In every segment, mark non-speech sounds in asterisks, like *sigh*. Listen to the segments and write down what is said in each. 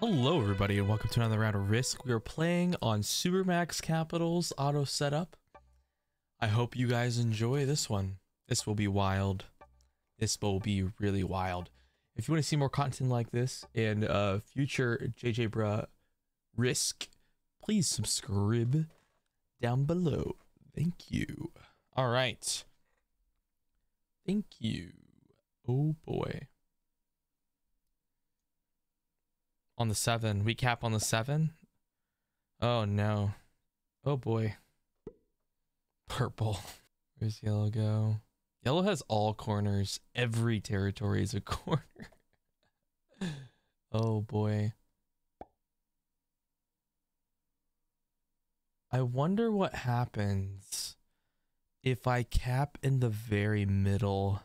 Hello everybody and welcome to another round of Risk. We are playing on Supermax Capital's auto setup. I hope you guys enjoy this one. This will be wild. This will be really wild. If you want to see more content like this and uh, future JJ Bruh Risk, please subscribe down below. Thank you. All right. Thank you. Oh boy. On the seven. We cap on the seven. Oh no. Oh boy. Purple. Where's yellow go? Yellow has all corners. Every territory is a *laughs* corner. oh boy. I wonder what happens if I cap in the very middle.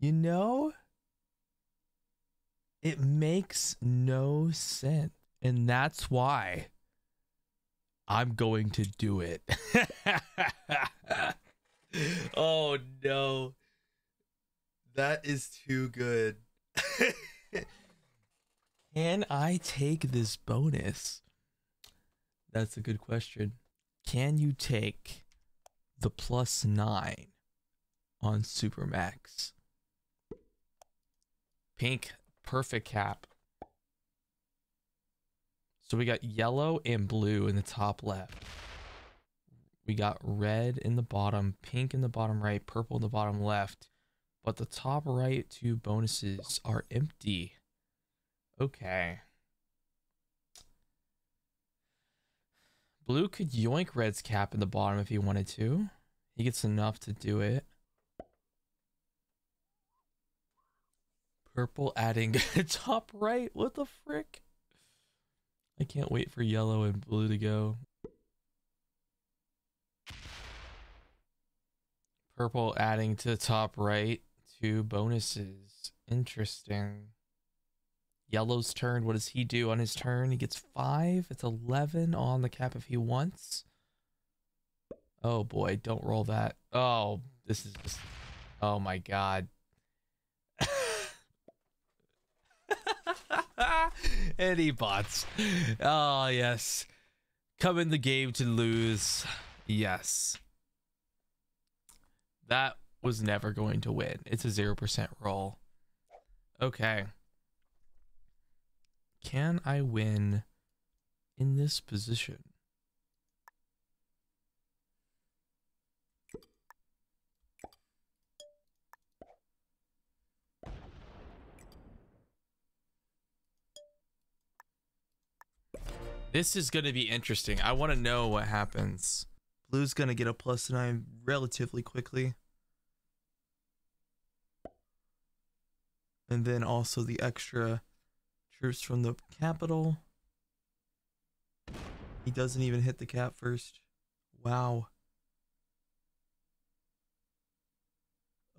You know? It makes no sense. And that's why I'm going to do it. *laughs* oh no. That is too good. *laughs* Can I take this bonus? That's a good question. Can you take the plus nine on Supermax? Pink perfect cap. So we got yellow and blue in the top left. We got red in the bottom, pink in the bottom right, purple in the bottom left. But the top right two bonuses are empty. Okay. Blue could yoink red's cap in the bottom if he wanted to. He gets enough to do it. Purple adding to *laughs* top right. What the frick? I can't wait for yellow and blue to go. Purple adding to the top right. Two bonuses. Interesting. Yellow's turn. What does he do on his turn? He gets five. It's 11 on the cap if he wants. Oh boy, don't roll that. Oh, this is just. Oh my god. *laughs* Any bots. Oh, yes. Come in the game to lose. Yes. That was never going to win. It's a 0% roll. Okay. Can I win in this position? This is going to be interesting. I want to know what happens. Blue's going to get a plus nine relatively quickly. And then also the extra troops from the capital. He doesn't even hit the cap first. Wow.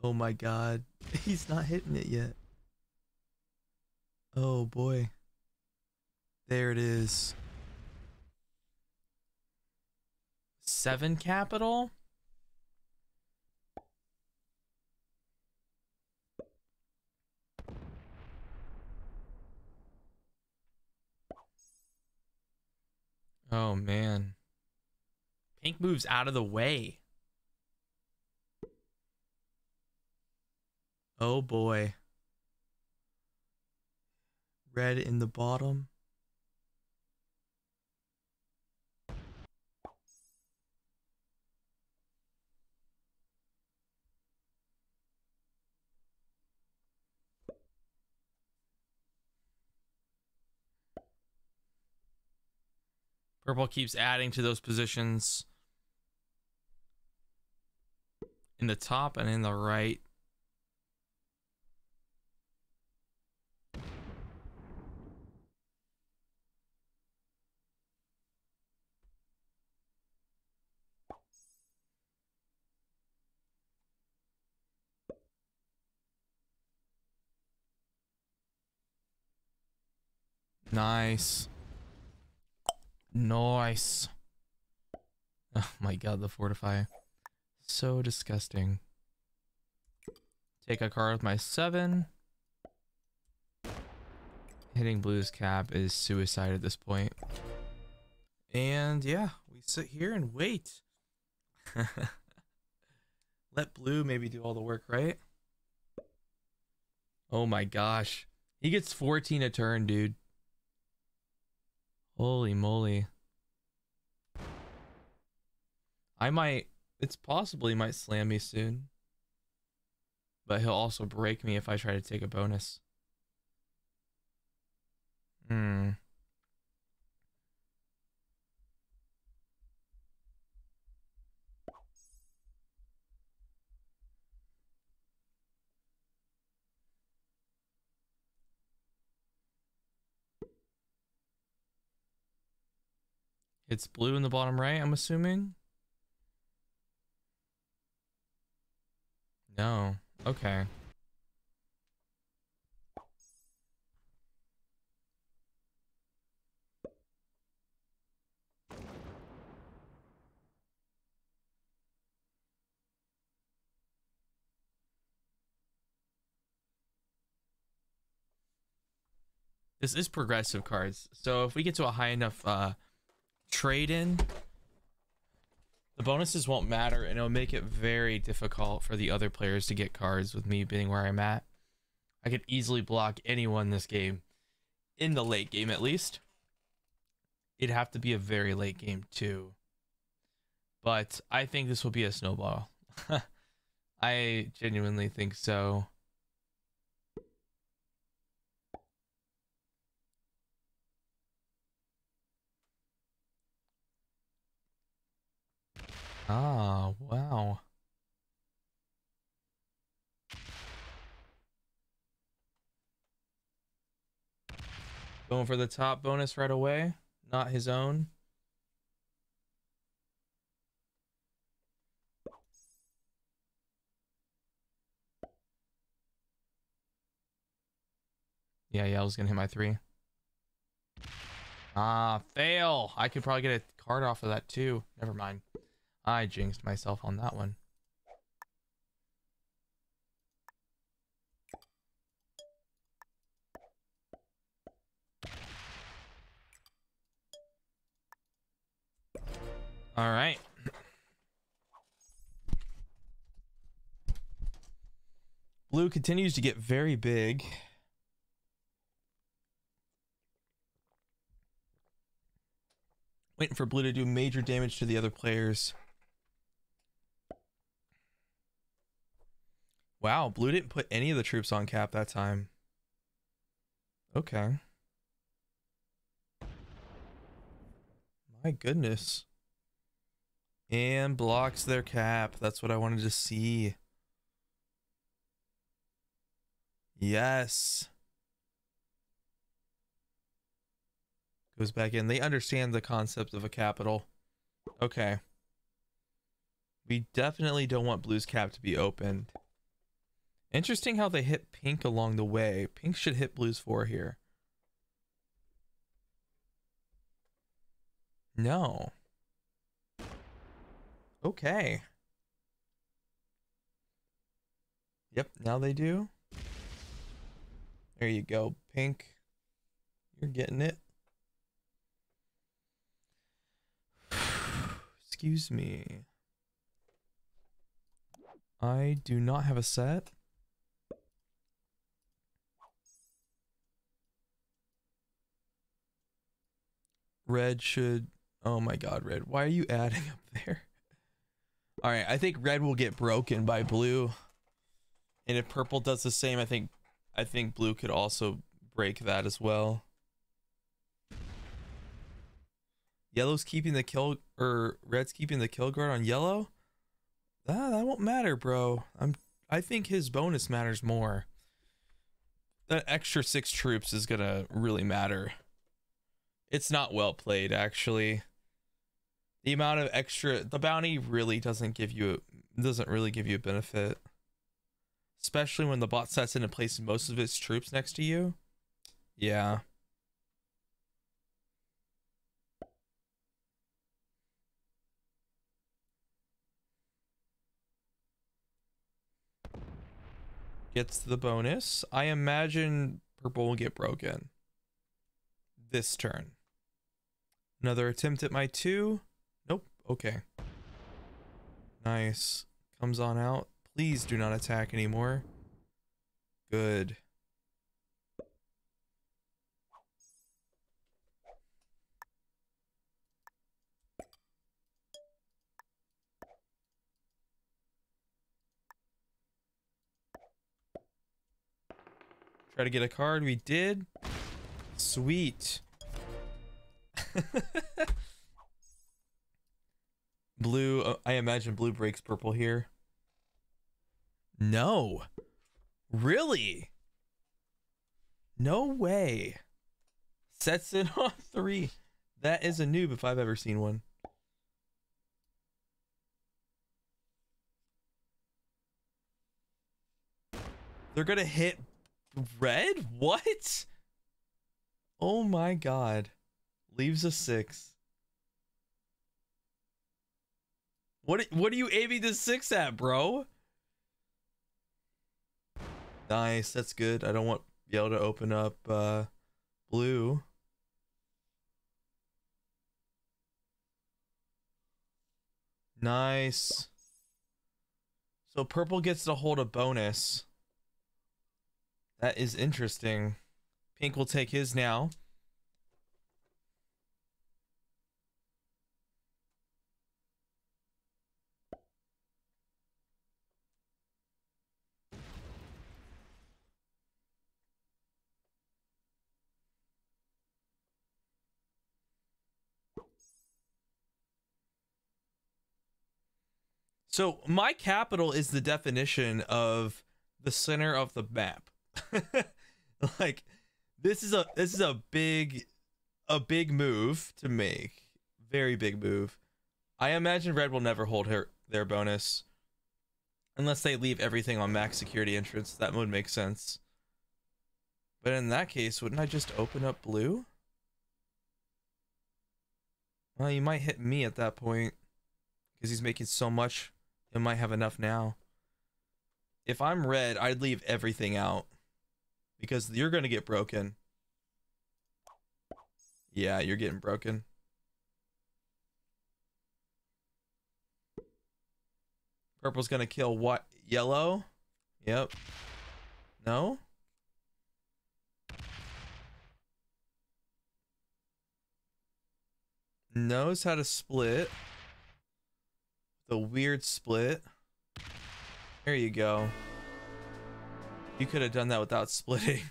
Oh my god. *laughs* He's not hitting it yet. Oh boy. There it is. Seven capital. Oh man. Pink moves out of the way. Oh boy. Red in the bottom. Purple keeps adding to those positions in the top and in the right. Nice. Nice. *laughs* Oh my god, the fortify. So disgusting. Take a card with my seven. Hitting blue's cap is suicide at this point. And yeah, we sit here and wait. *laughs* Let blue maybe do all the work, right? Oh my gosh. He gets 14 a turn, dude. Holy moly. I might, it's possible he might slam me soon. But he'll also break me if I try to take a bonus. Hmm. It's blue in the bottom right, I'm assuming. No. Okay. This is progressive cards. So if we get to a high enough uh, trade in, the bonuses won't matter and it'll make it very difficult for the other players to get cards with me being where I'm at. I could easily block anyone this game, in the late game at least. It'd have to be a very late game too. But I think this will be a snowball. *laughs* I genuinely think so. Ah, wow. Going for the top bonus right away, not his own. Yeah, yeah, I was gonna hit my three. Ah, fail. I could probably get a card off of that too. Never mind. I jinxed myself on that one. All right. Blue continues to get very big. Waiting for blue to do major damage to the other players. Wow, blue didn't put any of the troops on cap that time. Okay. My goodness. And blocks their cap. That's what I wanted to see. Yes. Goes back in. They understand the concept of a capital. Okay. We definitely don't want blue's cap to be opened. Interesting how they hit pink along the way. Pink should hit blues four here. No. Okay. Yep, now they do. There you go, pink. You're getting it. *sighs* Excuse me. I do not have a set. Red should oh my god red why are you adding up there? All right i think red will get broken by blue. And if purple does the same i think i think blue could also break that as well. Yellow's keeping the kill or red's keeping the kill guard on yellow? Ah, that won't matter bro. I'm i think his bonus matters more. That extra six troops is gonna really matter it's not well played, actually. The amount of extra, the bounty really doesn't give you, doesn't really give you a benefit. Especially when the bot sets into place most of its troops next to you. Yeah. Gets the bonus. I imagine purple will get broken. this turn. Another attempt at my two. Nope. Okay. Nice. Comes on out. Please do not attack anymore. Good. Try to get a card. We did. Sweet. *laughs* blue. Uh, I imagine blue breaks purple here. No. Really? No way. Sets it *laughs* on three. That is a noob if I've ever seen one. They're gonna hit red? What? Oh my god. Leaves a six. What what are you aiming the six at, bro? Nice, that's good. I don't want be able to open up uh blue. Nice. So purple gets to hold a bonus. That is interesting. Pink will take his now. So my capital is the definition of the center of the map. *laughs* like this is a this is a big a big move to make. Very big move. I imagine red will never hold her their bonus unless they leave everything on max security entrance. That would make sense. But in that case, wouldn't I just open up blue? Well, you might hit me at that point because he's making so much. It might have enough now. If I'm red, I'd leave everything out because you're going to get broken. Yeah, you're getting broken. Purple's going to kill what? Yellow? Yep. No? Knows how to split. The weird split. There you go. You could have done that without *laughs* splitting.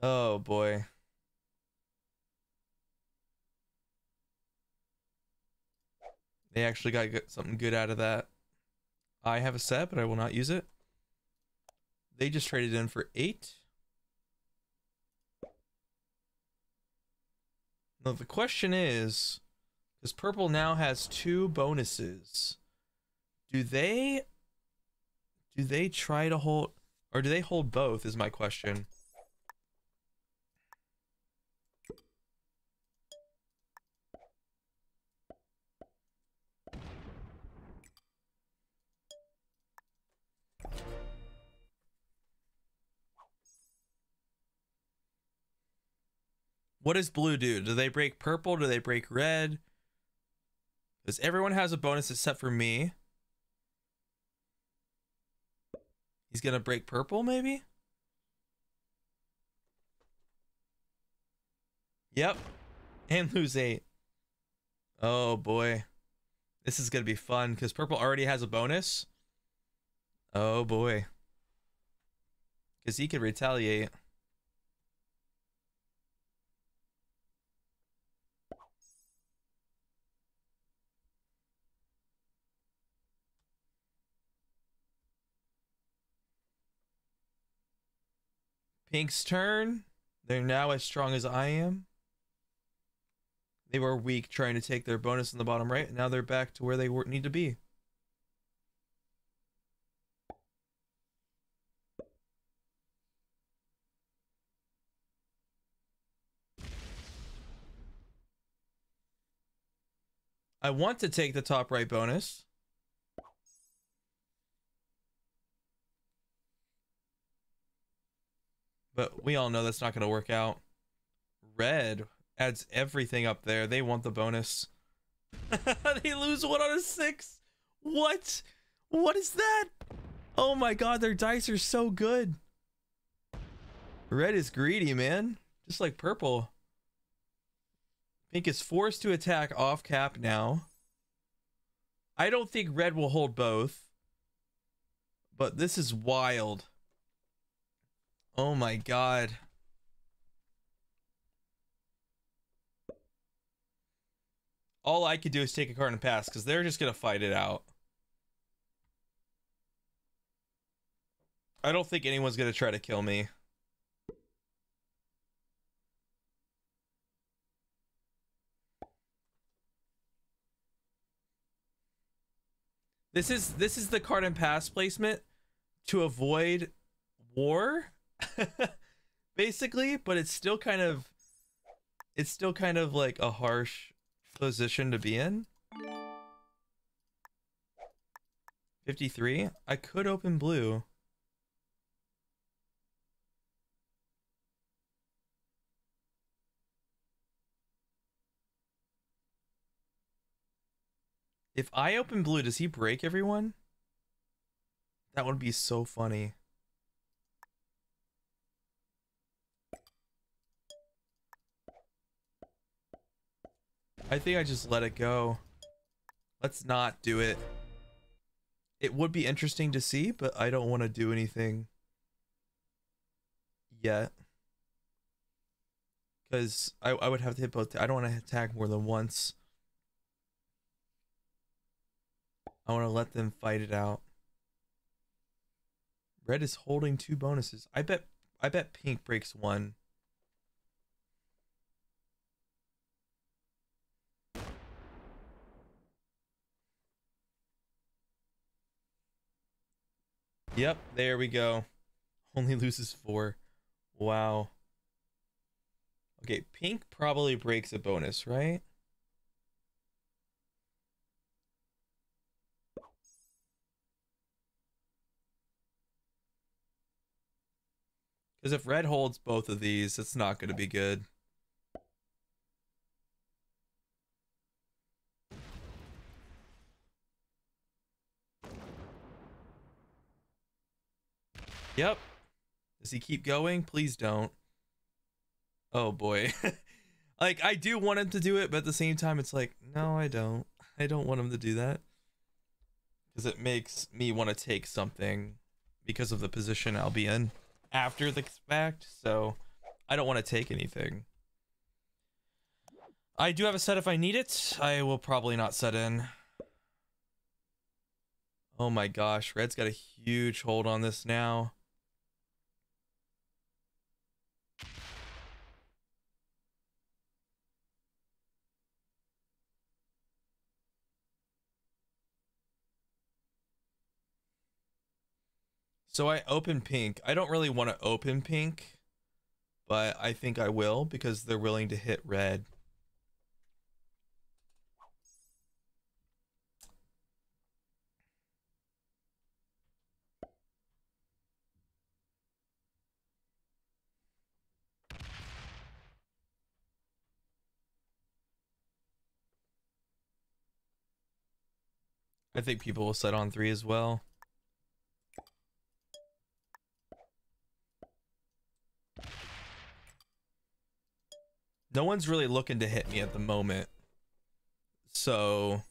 Oh boy. They actually got something good out of that. I have a set, but I will not use it. They just traded in for eight. Now the question is, because purple now has two bonuses, do they do they try to hold or do they hold both is my question. What does blue do? Do they break purple? Do they break red? Because everyone has a bonus except for me. He's gonna break purple, maybe? Yep. And lose eight. Oh boy. This is gonna be fun because purple already has a bonus. Oh boy. Because he could retaliate. Pink's turn. They're now as strong as I am. They were weak trying to take their bonus in the bottom right, now they're back to where they need to be. I want to take the top right bonus. But we all know that's not going to work out. red adds everything up there. They want the bonus. *laughs* they lose one on a six. What? What is that? Oh my god, their dice are so good. Red is greedy, man. Just like purple. Pink is forced to attack off cap now. I don't think red will hold both. But this is wild. Oh my god. All I could do is take a card and pass because they're just going to fight it out. I don't think anyone's going to try to kill me. This is this is the card and pass placement to avoid war *laughs* basically, but it's still kind of it's still kind of like a harsh position to be in. 53. I could open blue. If I open blue, does he break everyone? That would be so funny. I think I just let it go. Let's not do it. It would be interesting to see, but I don't want to do anything yet. Because I, I would have to hit both. I don't want to attack more than once. I want to let them fight it out. Red is holding two bonuses. I bet I bet pink breaks one. Yep, there we go. Only loses four. Wow. Okay, pink probably breaks a bonus, right? Because if red holds both of these, it's not going to be good. Yep. Does he keep going? Please don't. Oh boy. *laughs* like I do want him to do it, but at the same time it's like, no, I don't. I don't want him to do that. Cuz it makes me want to take something because of the position I'll be in after the fact, so I don't want to take anything. I do have a set if I need it. I will probably not set in. Oh my gosh, Red's got a huge hold on this now. So I open pink. I don't really want to open pink, but I think I will because they're willing to hit red. I think people will set on three as well. No one's really looking to hit me at the moment. So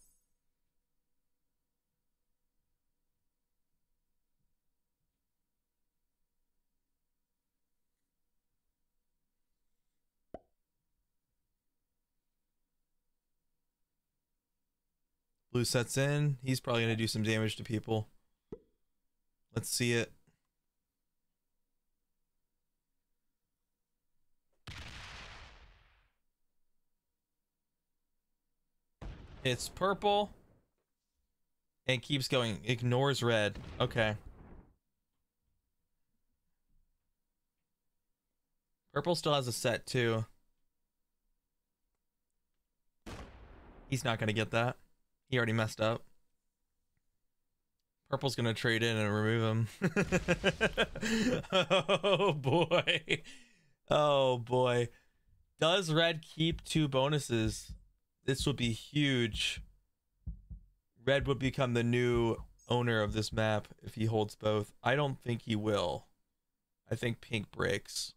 Blue sets in. He's probably going to do some damage to people. Let's see it. It's purple. And keeps going. Ignores red. Okay. Purple still has a set too. He's not going to get that. He already messed up. Purple's going to trade in and remove him. *laughs* oh boy. Oh boy. Does red keep two bonuses? This would be huge. Red would become the new owner of this map if he holds both. I don't think he will. I think pink breaks.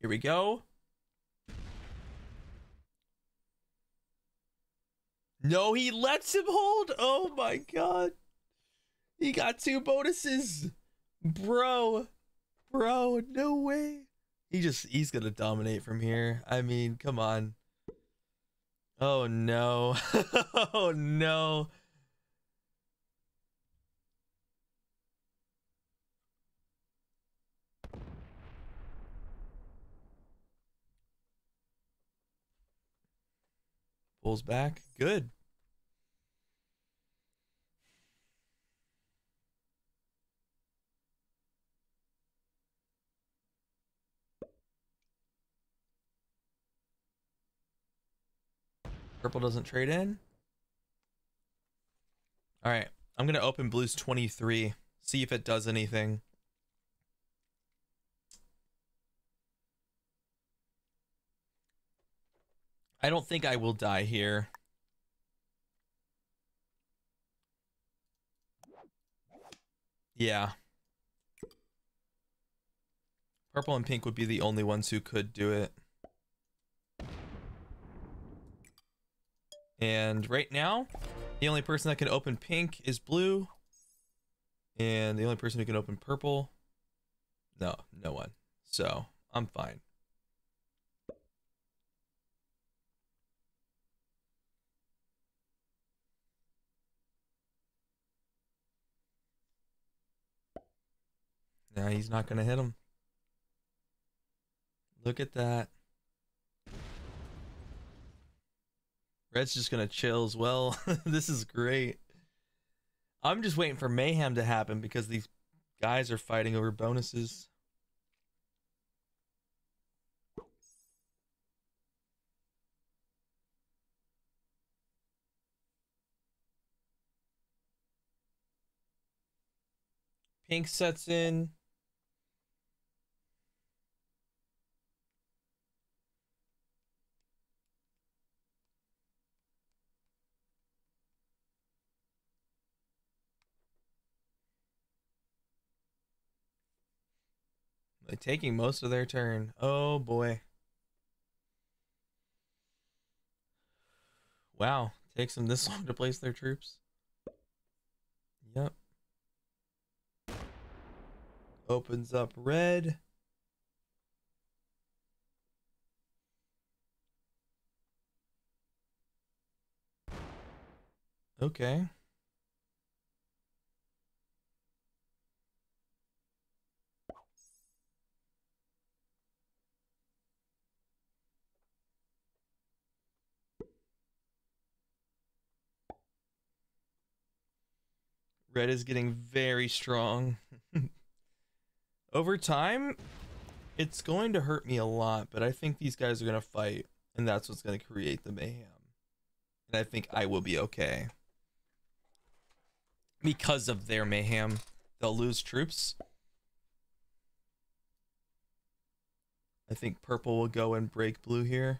Here we go. No, he lets him hold. Oh my god. He got two bonuses. Bro. Bro, no way. He just he's to dominate from here. I mean, come on. Oh no. *laughs* oh no. Pulls back. Good. Purple doesn't trade in. All right. I'm going to open blues 23. See if it does anything. I don't think I will die here. Yeah. Purple and pink would be the only ones who could do it. And right now, the only person that can open pink is blue. And the only person who can open purple, no, no one. So I'm fine. Now he's not going to hit him. Look at that. Red's just to chill as well. *laughs* this is great. I'm just waiting for mayhem to happen because these guys are fighting over bonuses. Pink sets in. Taking most of their turn. Oh boy. Wow, takes them this *laughs* long to place their troops. Yep. Opens up red. Okay. Red is getting very strong. *laughs* Over time, it's going to hurt me a lot, but I think these guys are going to fight, and that's what's going to create the mayhem. And I think I will be okay. Because of their mayhem, they'll lose troops. I think purple will go and break blue here.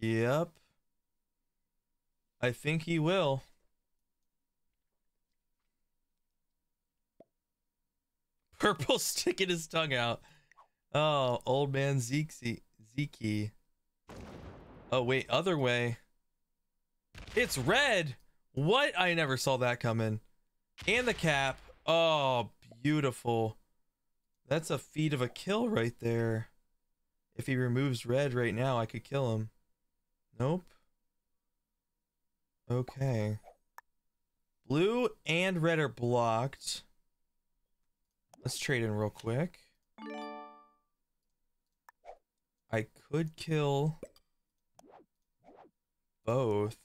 Yep. I think he will. *laughs* Purple sticking his tongue out. Oh, old man Zeke Zeke. Oh wait, other way. It's red. What? I never saw that coming. And the cap. Oh, beautiful. That's a feat of a kill right there. If he removes red right now, I could kill him. Nope. Okay. Blue and red are blocked. Let's trade in real quick. I could kill both.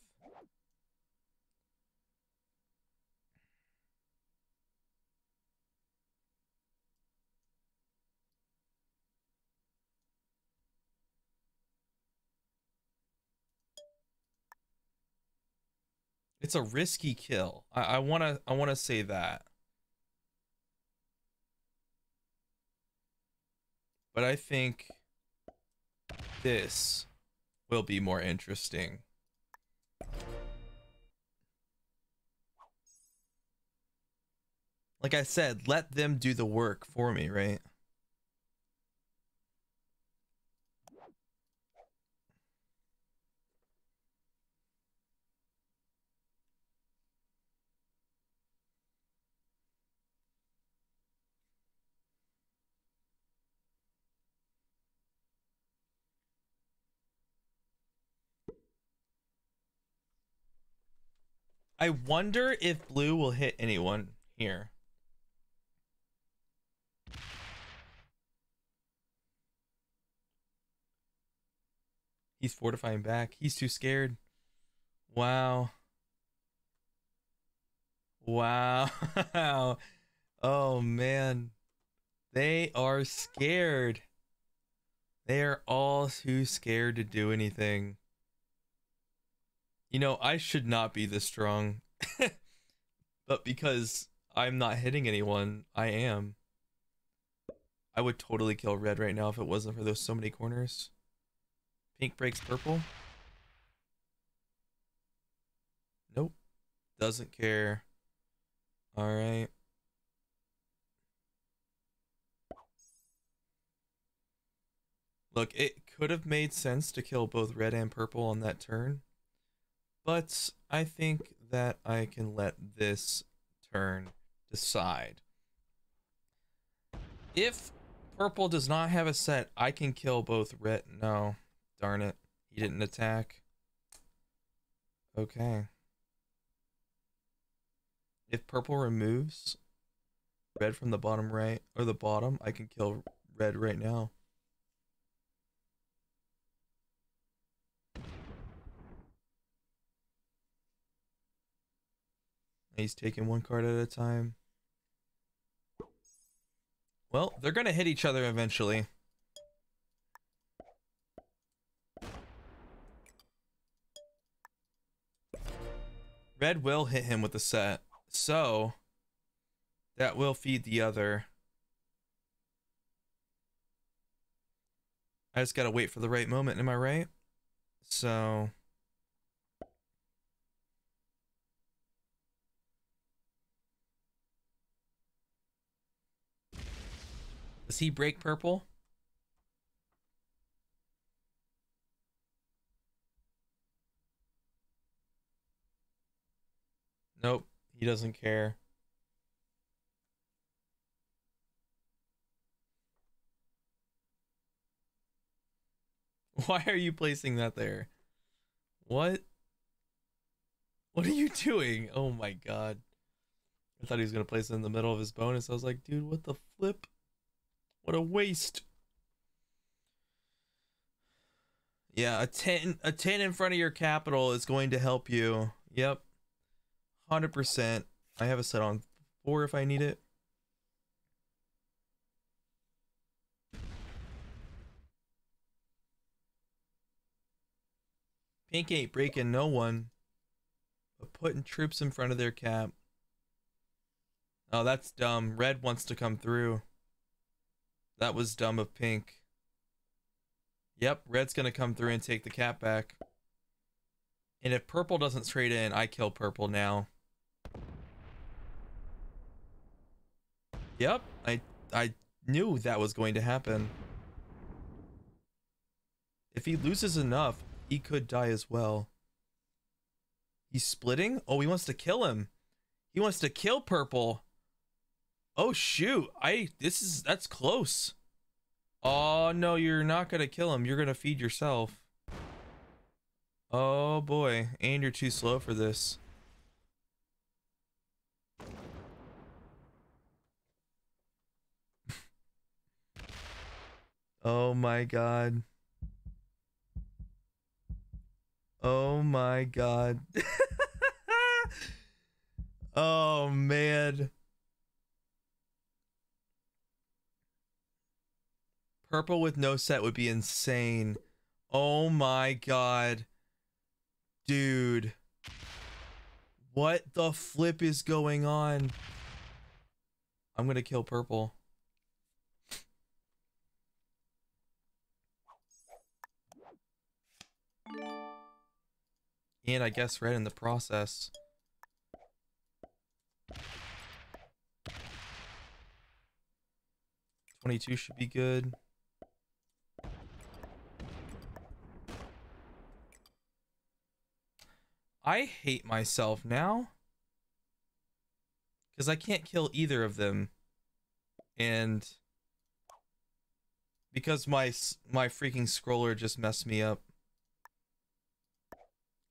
It's a risky kill. I, I wanna I wanna say that. But I think this will be more interesting. Like I said, let them do the work for me, right? I wonder if blue will hit anyone here. He's fortifying back. He's too scared. Wow. Wow. *laughs* oh man. They are scared. They are all too scared to do anything. You know, I should not be this strong. *laughs* but because I'm not hitting anyone, I am. I would totally kill red right now if it wasn't for those so many corners. Pink breaks purple. Nope. Doesn't care. Alright. Look, it could have made sense to kill both red and purple on that turn. But I think that I can let this turn decide. If purple does not have a set, I can kill both red. No. Darn it. He didn't attack. Okay. If purple removes red from the bottom right or the bottom, I can kill red right now. He's taking one card at a time. Well, they're going to hit each other eventually. Red will hit him with a set. So that will feed the other. I just gotta wait for the right moment, am I right? So Does he break purple? Nope, he doesn't care. *laughs* Why are you placing that there? What? What are you doing? Oh my god. I thought he was going to place it in the middle of his bonus. I was like, dude, what the flip? What a waste. Yeah, a 10 a 10 in front of your capital is going to help you. Yep. 100%. I have a set on 4 if I need it. Pink ain't breaking no one. But putting troops in front of their cap. Oh, that's dumb. Red wants to come through. That was dumb of pink. Yep, red's gonna come through and take the cap back. And if purple doesn't trade in, I kill purple now. Yep, I I knew that was going to happen. If he loses enough, he could die as well. He's splitting? Oh, he wants to kill him. He wants to kill purple. Oh shoot! I this is that's close. Oh no, you're not gonna kill him. You're gonna feed yourself. Oh boy, and you're too slow for this. *laughs* oh my god. Oh my god. *laughs* oh man. Purple with no set would be insane. Oh my god. Dude. What the flip is going on? I'm gonna kill purple. And I guess red in the process. Twenty-two should be good. I hate myself now. Because I can't kill either of them. And... Because my my freaking scroller just messed me up.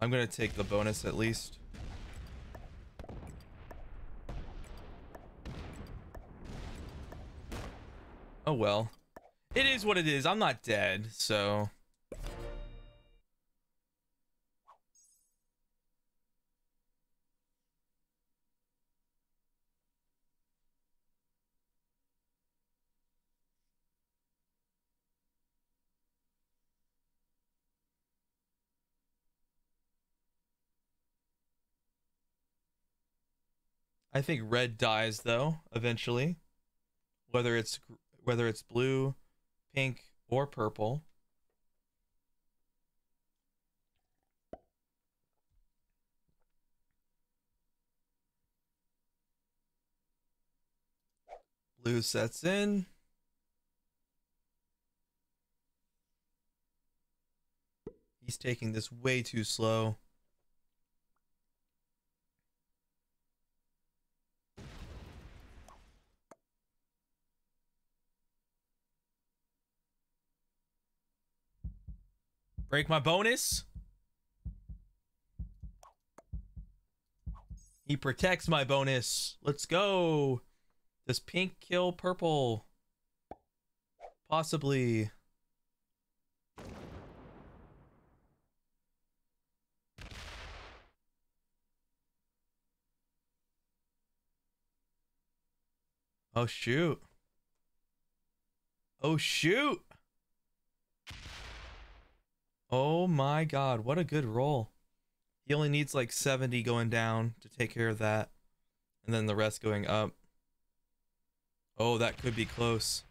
I'm gonna take the bonus at least. Oh well. It is what it is. I'm not dead, so... I think red dies though eventually, whether it's whether it's blue, pink, or purple. Blue sets in. He's taking this way too slow. Break my bonus. He protects my bonus. Let's go. Does pink kill purple? Possibly. Oh, shoot. Oh, shoot. Oh my god, what a good roll. He only needs like 70 going down to take care of that. And then the rest going up. Oh, that could be close.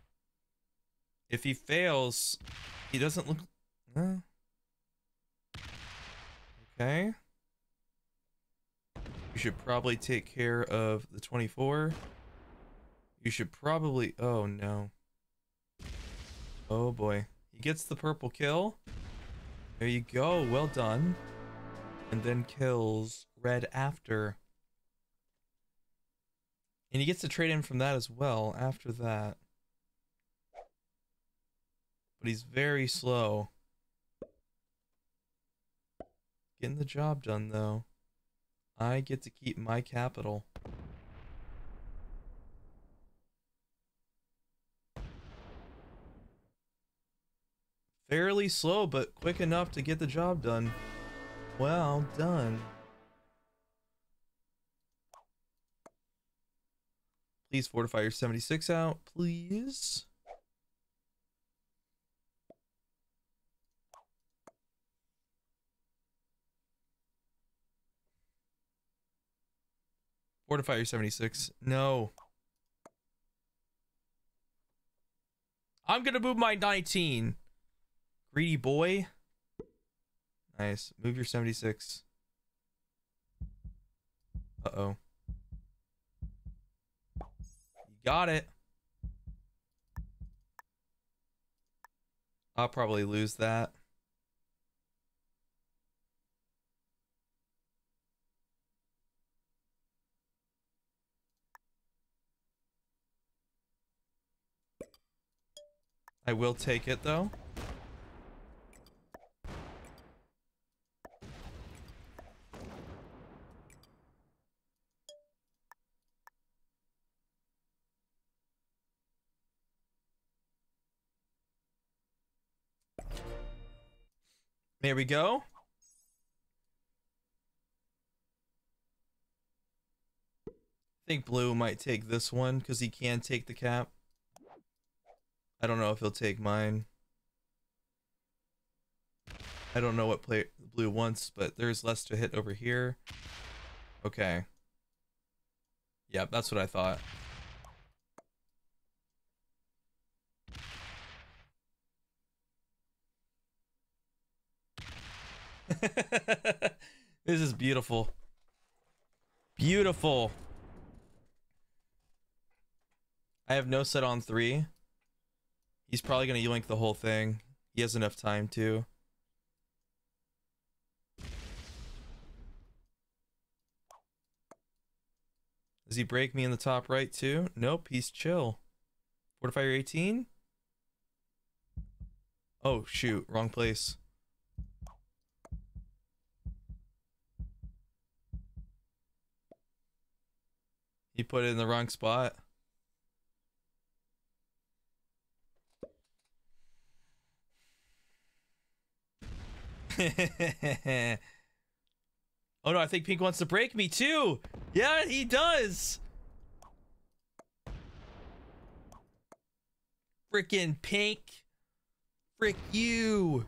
If he fails, he doesn't look... Uh, okay. You should probably take care of the 24. You should probably... Oh, no. Oh, boy. He gets the purple kill. There you go. Well done. And then kills red after. And he gets to trade in from that as well after that. But he's very slow. Getting the job done though. I get to keep my capital. Fairly slow, but quick enough to get the job done. Well done. Please fortify your 76 out, please. Fortify your 76. No. I'm gonna move my 19. Greedy boy. Nice. Move your 76. Uh-oh. You got it. I'll probably lose that. I will take it though. There we go. I think blue might take this one because he can take the cap. I don't know if he'll take mine. I don't know what play blue wants, but there's less to hit over here. Okay. Yep, that's what I thought. *laughs* this is beautiful. Beautiful. I have no set on three. He's probably going to yoink the whole thing. He has enough time to. Does he break me in the top right too? Nope, he's chill. Fortify 18? Oh, shoot. Wrong place. He put it in the wrong spot. *laughs* oh no, I think Pink wants to break me too. Yeah, he does. Freaking Pink. Frick you.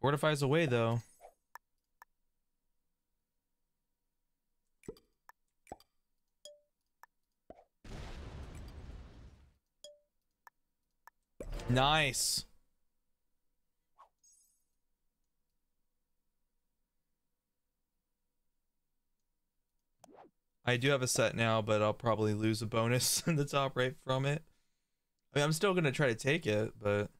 Fortifies away though. Nice. I do have a set now, but I'll probably lose a bonus *laughs* in the top right from it. I mean, I'm still going to try to take it, but...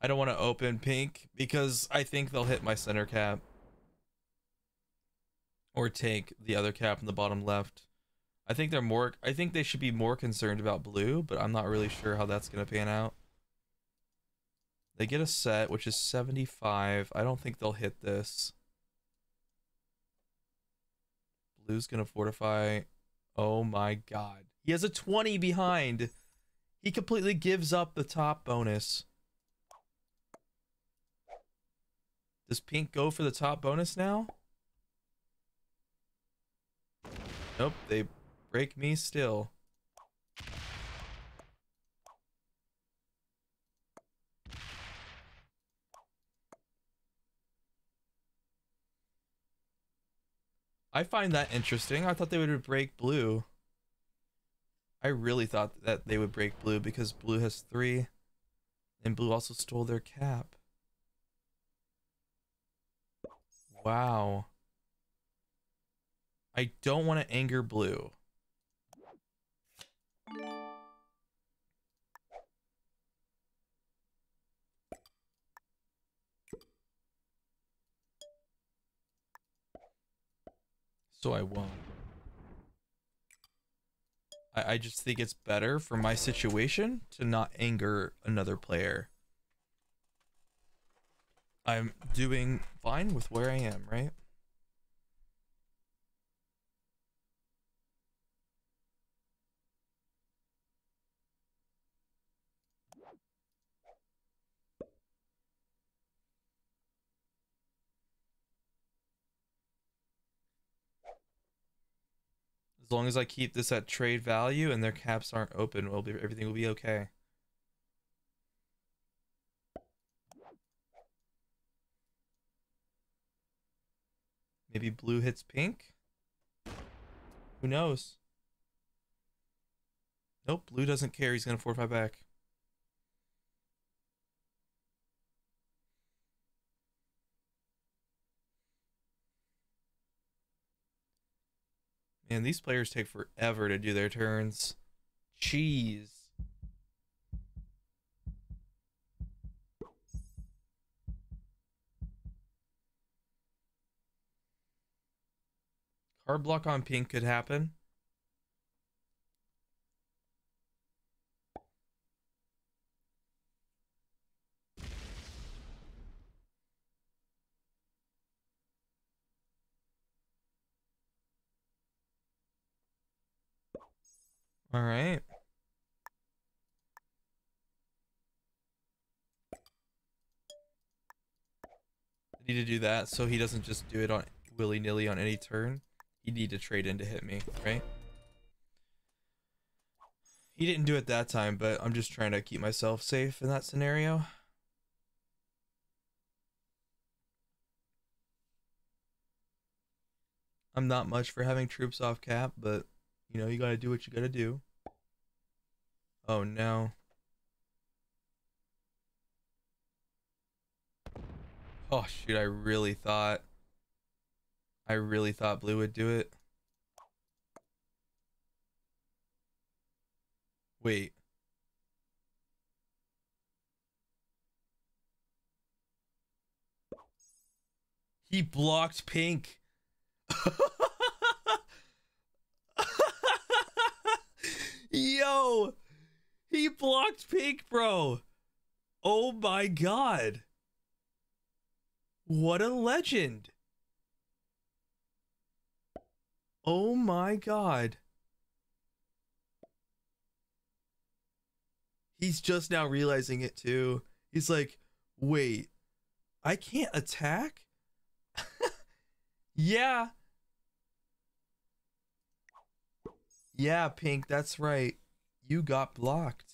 I don't want to open pink because I think they'll hit my center cap. Or take the other cap in the bottom left. I think they're more I think they should be more concerned about blue, but I'm not really sure how that's going to pan out. They get a set which is 75. I don't think they'll hit this. Blue's going to fortify. Oh my god. He has a 20 behind. He completely gives up the top bonus. Does pink go for the top bonus now? Nope, they break me still. I find that interesting. I thought they would break blue. I really thought that they would break blue because blue has three. And blue also stole their cap. Wow. I don't want to anger blue. So I won't. I, I just think it's better for my situation to not anger another player. I'm doing fine with where I am, right? As long as I keep this at trade value and their caps aren't open, will be everything will be okay. Maybe blue hits pink? Who knows? Nope, blue doesn't care. He's going to fortify back. Man, these players take forever to do their turns. Cheese. Card block on pink could happen. All right. I need to do that so he doesn't just do it on willy-nilly on any turn. You need to trade in to hit me, right? He didn't do it that time, but I'm just trying to keep myself safe in that scenario. I'm not much for having troops off cap, but you know, you gotta do what you gotta do. Oh no. Oh shoot, I really thought I really thought blue would do it. Wait. He blocked pink. *laughs* Yo, he blocked pink, bro. Oh my god. What a legend. Oh my god. He's just now realizing it too. He's like, wait, I can't attack? *laughs* yeah. Yeah, Pink, that's right. You got blocked.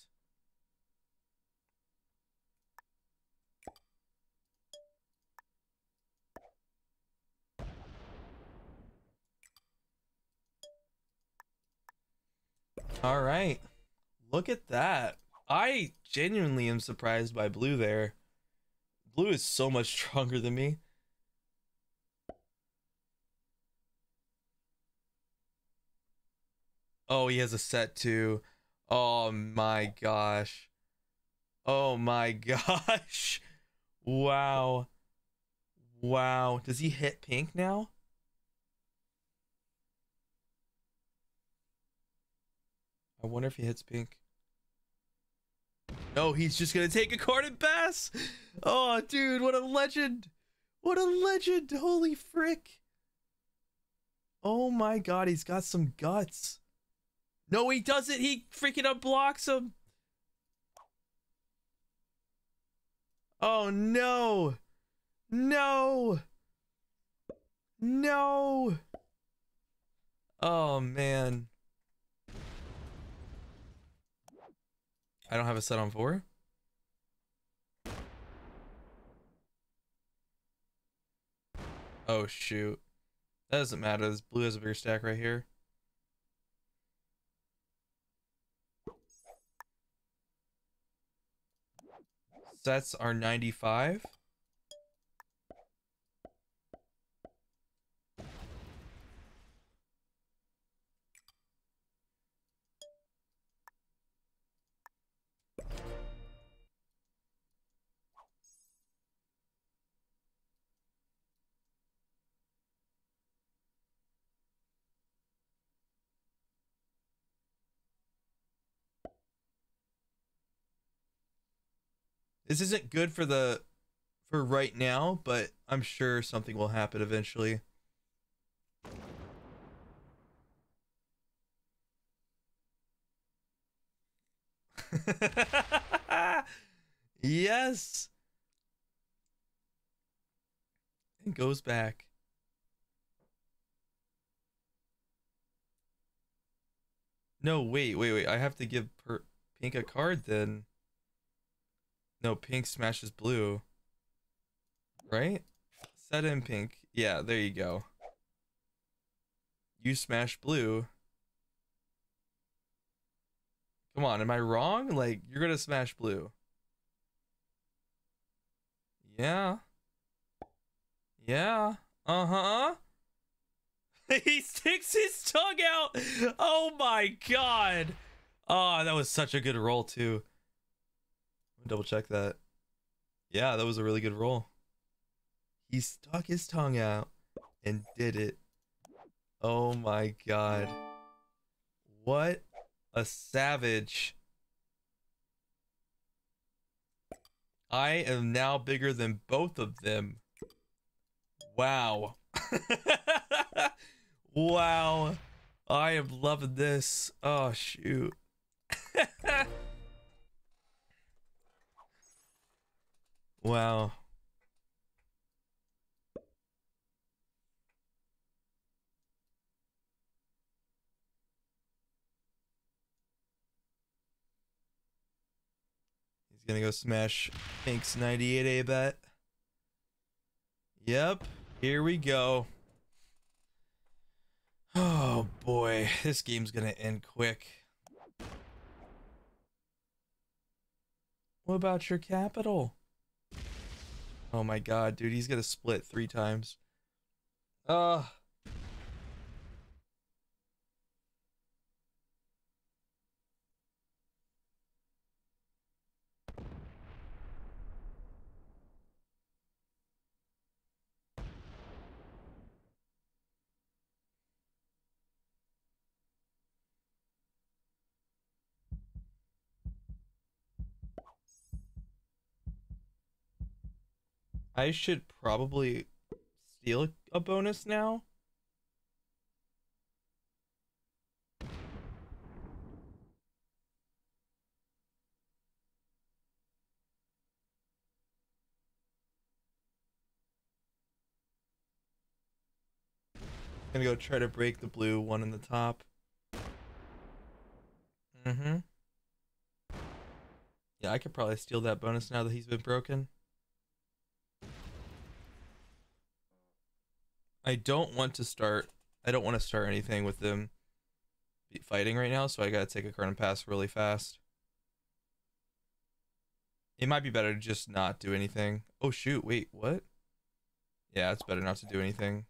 All right. Look at that. I genuinely am surprised by blue there. Blue is so much *laughs* stronger than me. Oh, he has a set too. Oh my gosh. Oh my *laughs* gosh. Wow. Wow. Does he hit pink now? I wonder if he hits pink. No, he's just gonna take a card and pass. Oh, dude, what a legend! What a legend! Holy frick! Oh my god, he's got some guts. No, he doesn't. He freaking unblocks him. Oh no! No! No! Oh man. I don't have a set on four. Oh shoot. That doesn't matter. This blue has a bigger stack right here. Sets are 95. This isn't good for the for right now, but I'm sure something will happen eventually. *laughs* yes. And goes back. No, wait, wait, wait. I have to give per Pink a card then. No, pink smashes blue. Right? Set in pink. Yeah, there you go. You smash blue. Come on, am I wrong? Like, you're gonna smash blue. Yeah. Yeah. Uh-huh. *laughs* he sticks his tongue out. Oh my god. Oh, that was such a good roll too double check that. Yeah, that was a really good roll. He stuck his tongue out and did it. Oh my god. What a savage. I am now bigger than both of them. Wow. *laughs* wow. I am loving this. Oh, shoot. *laughs* Wow. He's gonna go smash Pink's 98A bet. Yep, here we go. Oh boy, this game's gonna end quick. What about your capital? Oh my god, dude, he's gonna split three times. Uh I should probably steal a bonus now. Gonna go try to break the blue one in the top. Mm-hmm. Yeah, I could probably steal that bonus now that he's been broken. I don't want to start. I don't want to start anything with them fighting right now, so I gotta take a card and pass really fast. It might be better to just not do anything. Oh shoot, wait, what? Yeah, it's better not to do anything.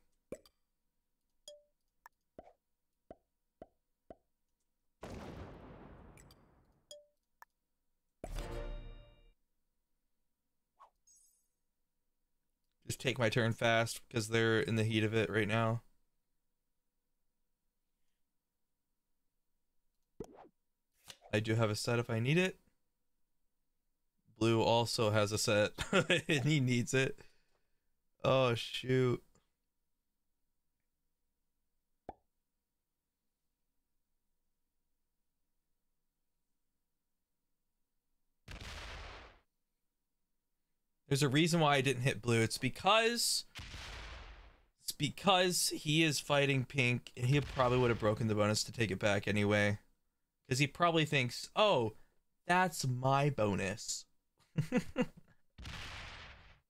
Take my turn fast because they're in the heat of it right now. I do have a set if I need it. Blue also has a set and *laughs* he needs it. Oh shoot. There's a reason why I didn't hit blue. It's because it's because he is fighting pink and he probably would have broken the bonus to take it back anyway. Because he probably thinks, oh, that's my bonus. *laughs*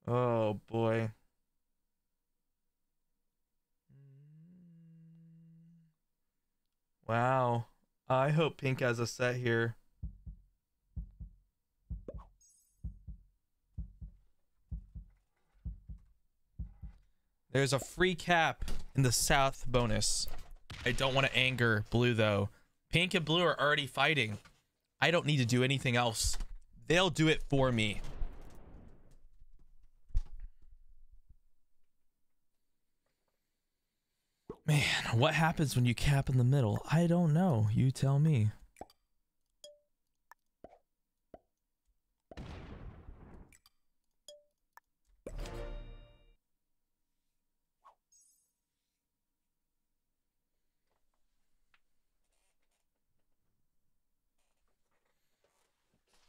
oh boy. Wow. I hope pink has a set here. There's a free cap in the south bonus. I don't want to anger blue though. Pink and blue are already fighting. I don't need to do anything else. They'll do it for me. Man, what happens when you cap in the middle? I don't know. You tell me.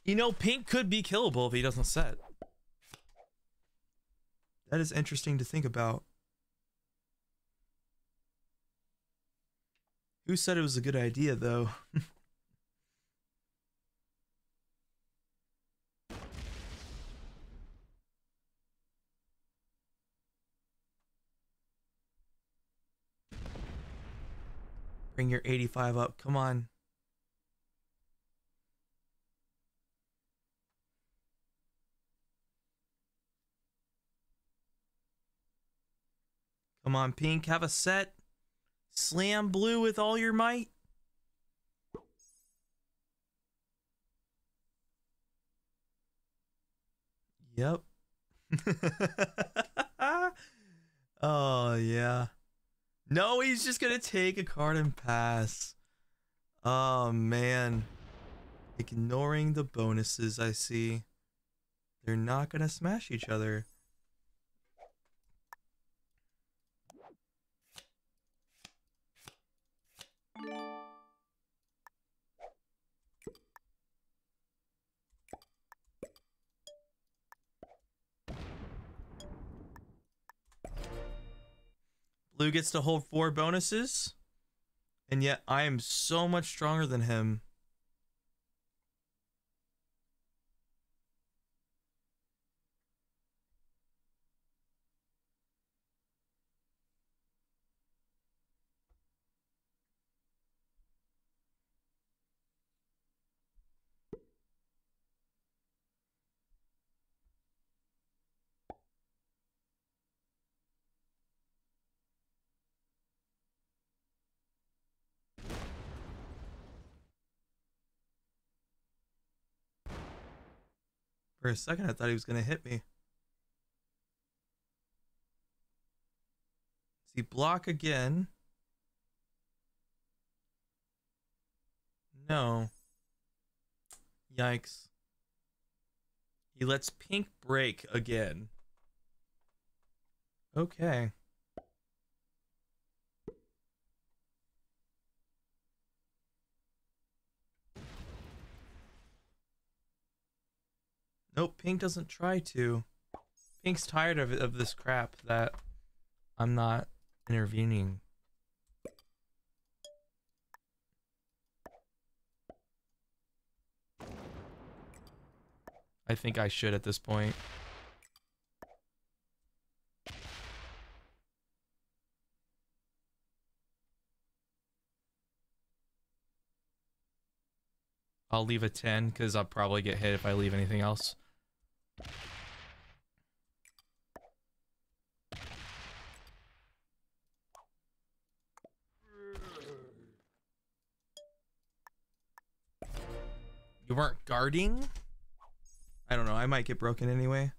You know, pink could be killable if he doesn't set. That is interesting to think about. Who said it was a good idea, though? *laughs* Bring your 85 up. Come on. Come on, pink, have a set. Slam blue with all your might. Yep. *laughs* oh, yeah. No, he's just going to take a card and pass. Oh, man. Ignoring the bonuses I see. They're not going to smash each other. Blue gets to hold four bonuses, and yet I am so much stronger than him. For a second, I thought he was going to hit me. See, block again. No. Yikes. He lets pink break again. Okay. Nope, Pink doesn't try to. Pink's tired of of this crap that I'm not intervening. I think I should at this point. I'll leave a 10 because I'll probably get hit if I leave anything else. You weren't guarding? I don't know. I might get broken anyway.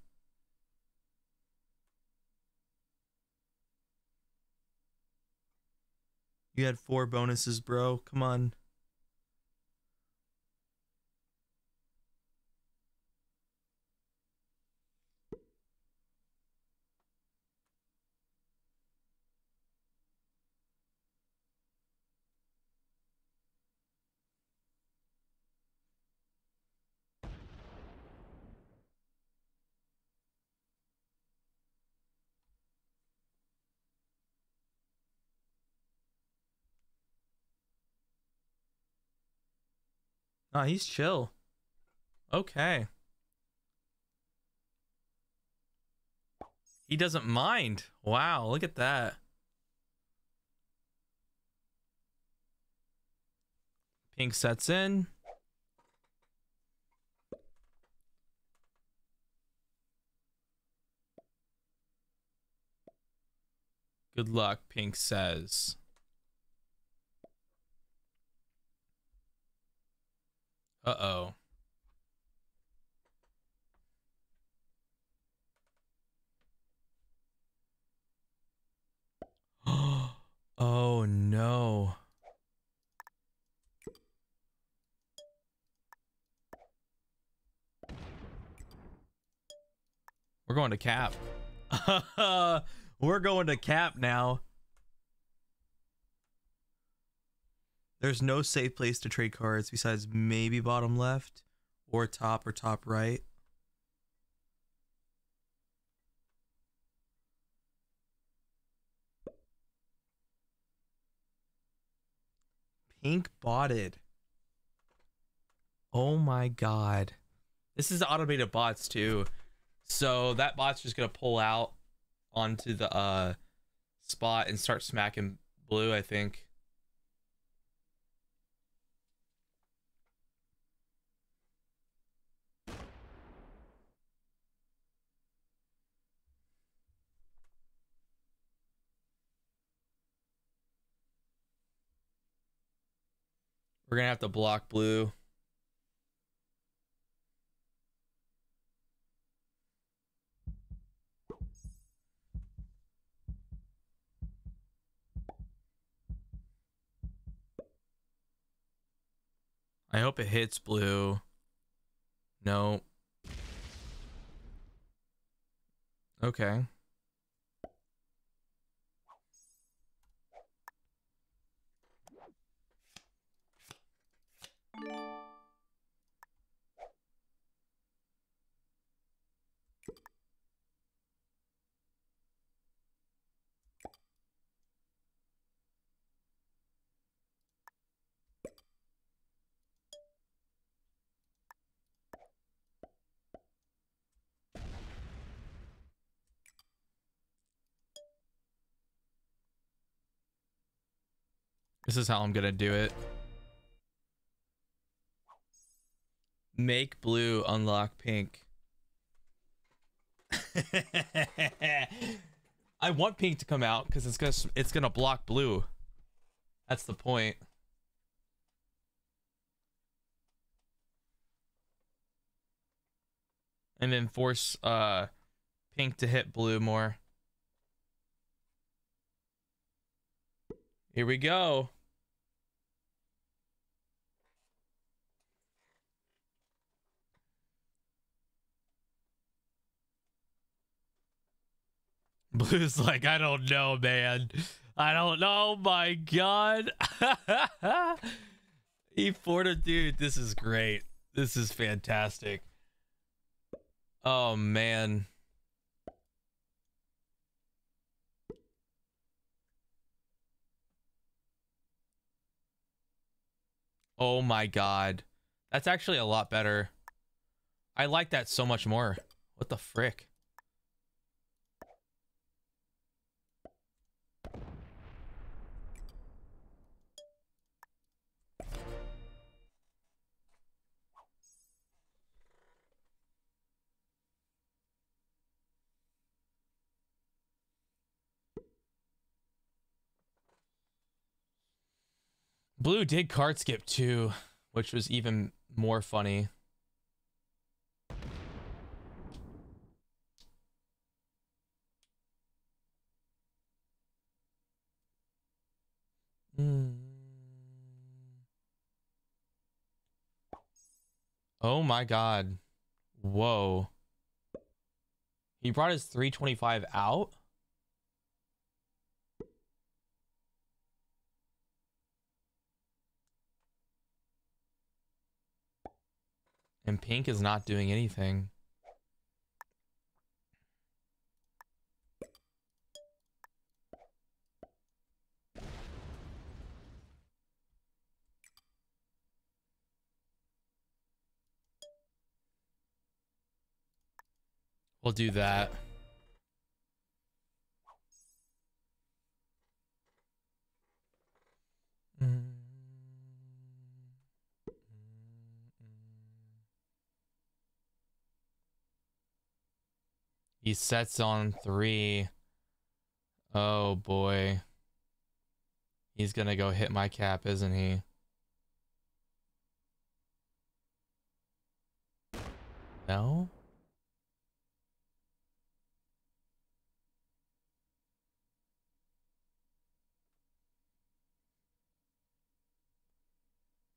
You had four bonuses, bro. Come on. Oh, he's chill. Okay. He doesn't mind. Wow, look at that. Pink sets in. Good luck, Pink says. Uh-oh. *gasps* oh no. We're going to cap. *laughs* We're going to cap now. There's no safe place to trade cards besides maybe bottom left or top or top right. Pink botted. Oh my god. This is automated bots too. So that bot's just gonna pull out onto the uh spot and start smacking blue, I think. We're gonna have to block blue. I hope it hits blue. No. Okay. This is how I'm gonna do it. Make blue unlock pink. *laughs* I want pink to come out because it's gonna it's gonna block blue. That's the point. and then force uh pink to hit blue more. Here we go. Blue's *laughs* like, I don't know, man. I don't know. Oh my God. *laughs* e Forta, dude, this is great. This is fantastic. Oh, man. Oh my god. That's actually a lot better. I like that so much more. What the frick? Blue did card skip too, which was even more funny. Mm. Oh my god. Whoa. He brought his 325 out? And pink is not doing anything. We'll do that. He sets on three. Oh boy. He's gonna go hit my cap, isn't he? No?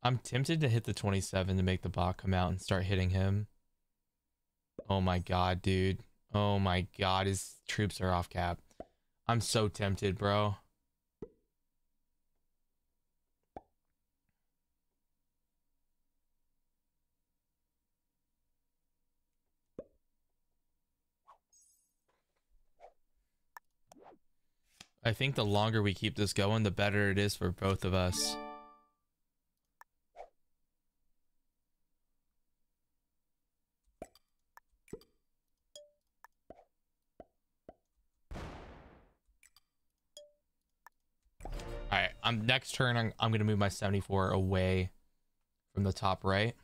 I'm tempted to hit the 27 to make the bot come out and start hitting him. Oh my god, dude. Oh my god, his troops are off cap. I'm so tempted, bro. I think the longer we keep this going, the better it is for both of us. I'm next turn. I'm, I'm gonna move my 74 away from the top right.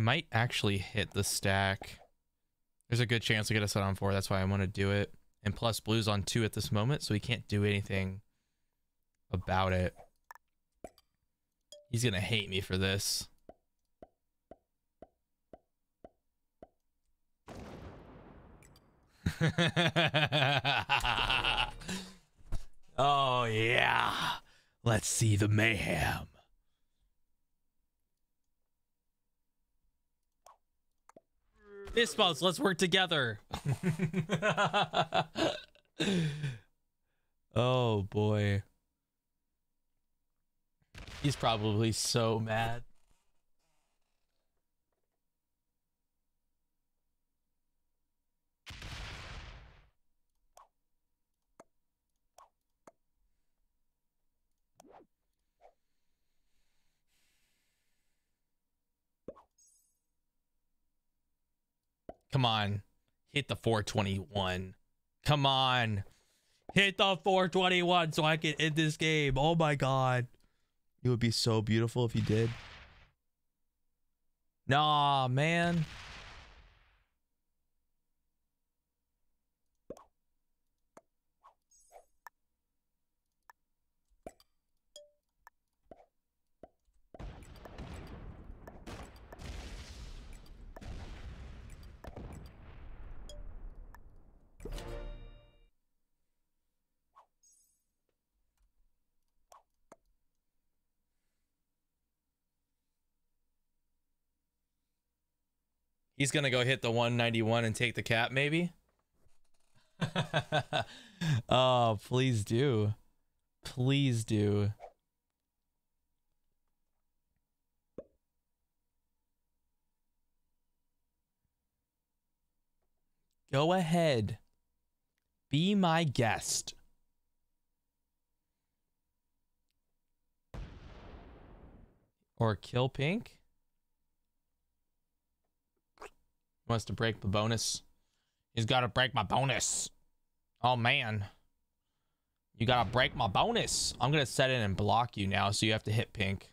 I might actually hit the stack. There's a good chance to get a set on four. That's why I want to do it. And plus blue's on two at this moment, so he can't do anything about it. He's going to hate me for this. *laughs* oh, yeah. Let's see the mayhem. Fist let's work together. *laughs* oh boy. He's probably so mad. Come on. Hit the 421. Come on. Hit the 421 so I can end this game. Oh my god. It would be so beautiful if you did. Nah, man. He's gonna go hit the 191 and take the cap, maybe. *laughs* oh, please do. Please do. Go ahead. Be my guest. Or kill pink? Wants to break the bonus. He's got to break my bonus. Oh, man. You got to break my bonus. I'm going to set it and block you now, so you have to hit pink.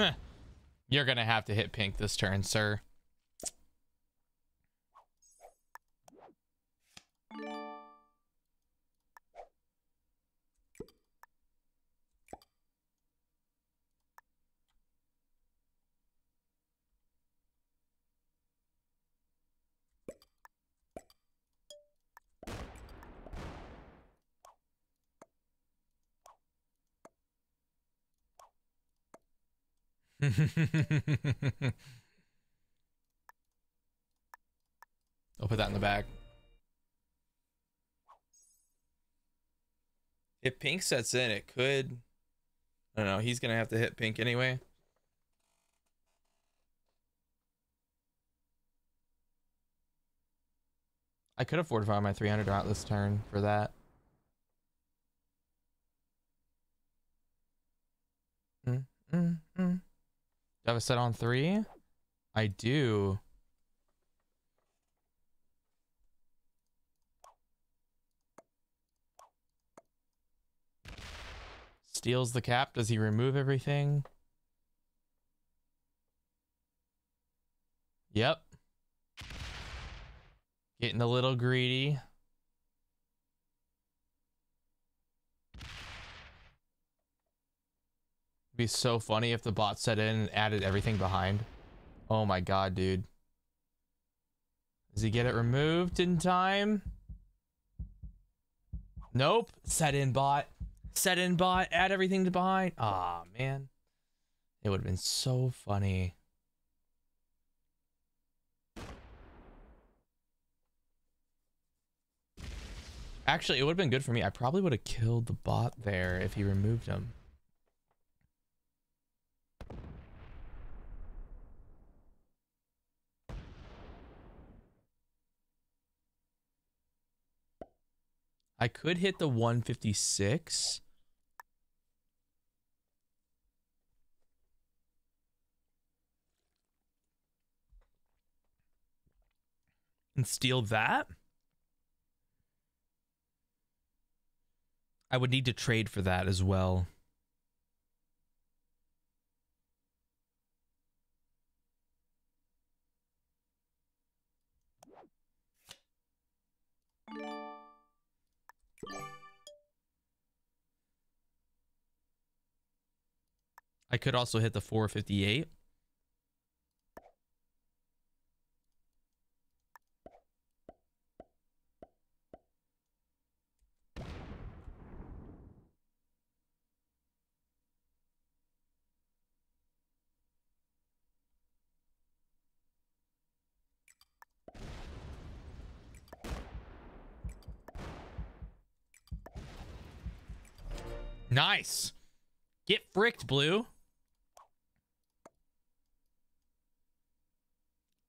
*laughs* You're gonna have to hit pink this turn, sir. I'll put that in the bag. If pink sets in, it could. I don't know. He's going to have to hit pink anyway. I could afford to my 300 out this turn for that. Mm, mm, mm have a set on three? I do. Steals the cap. Does he remove everything? Yep. Getting a little greedy. Be so funny if the bot set in and added everything behind. Oh my god, dude. Does he get it removed in time? Nope. Set in bot. Set in bot. Add everything to behind. Aw, oh, man. It would have been so funny. Actually, it would have been good for me. I probably would have killed the bot there if he removed him. I could hit the 156. And steal that? I would need to trade for that as well. I could also hit the 458. Nice. Get fricked, Blue.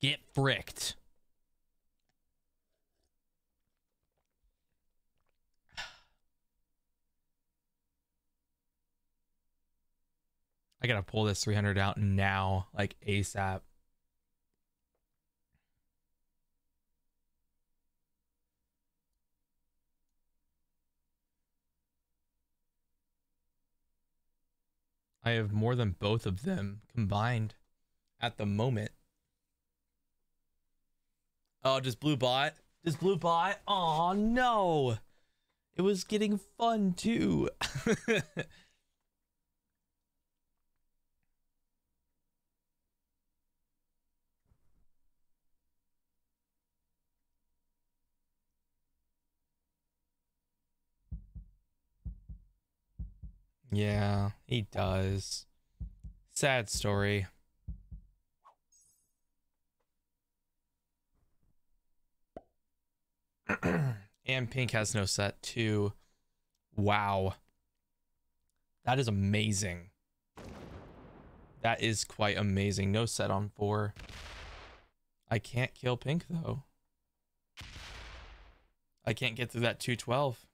Get fricked. I gotta pull this 300 out now, like ASAP. I have more than both of them combined at the moment. Oh, just blue bot. Just blue bot. Oh no. It was getting fun too. *laughs* yeah, he does. Sad story. And pink has no set too. Wow. That is amazing. That is quite amazing. No set on four. I can't kill pink though. I can't get through that 212.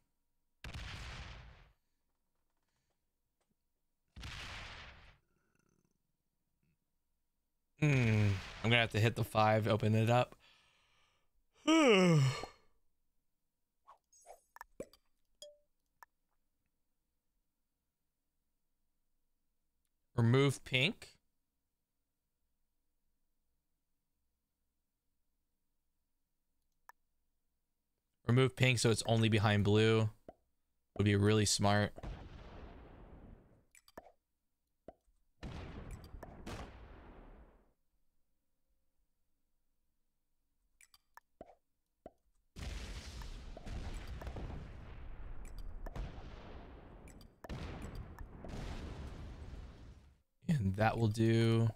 Hmm. I'm gonna have to hit the five, open it up. *sighs* *sighs* Remove pink. Remove pink so it's only behind blue. Would be really smart. And that will do.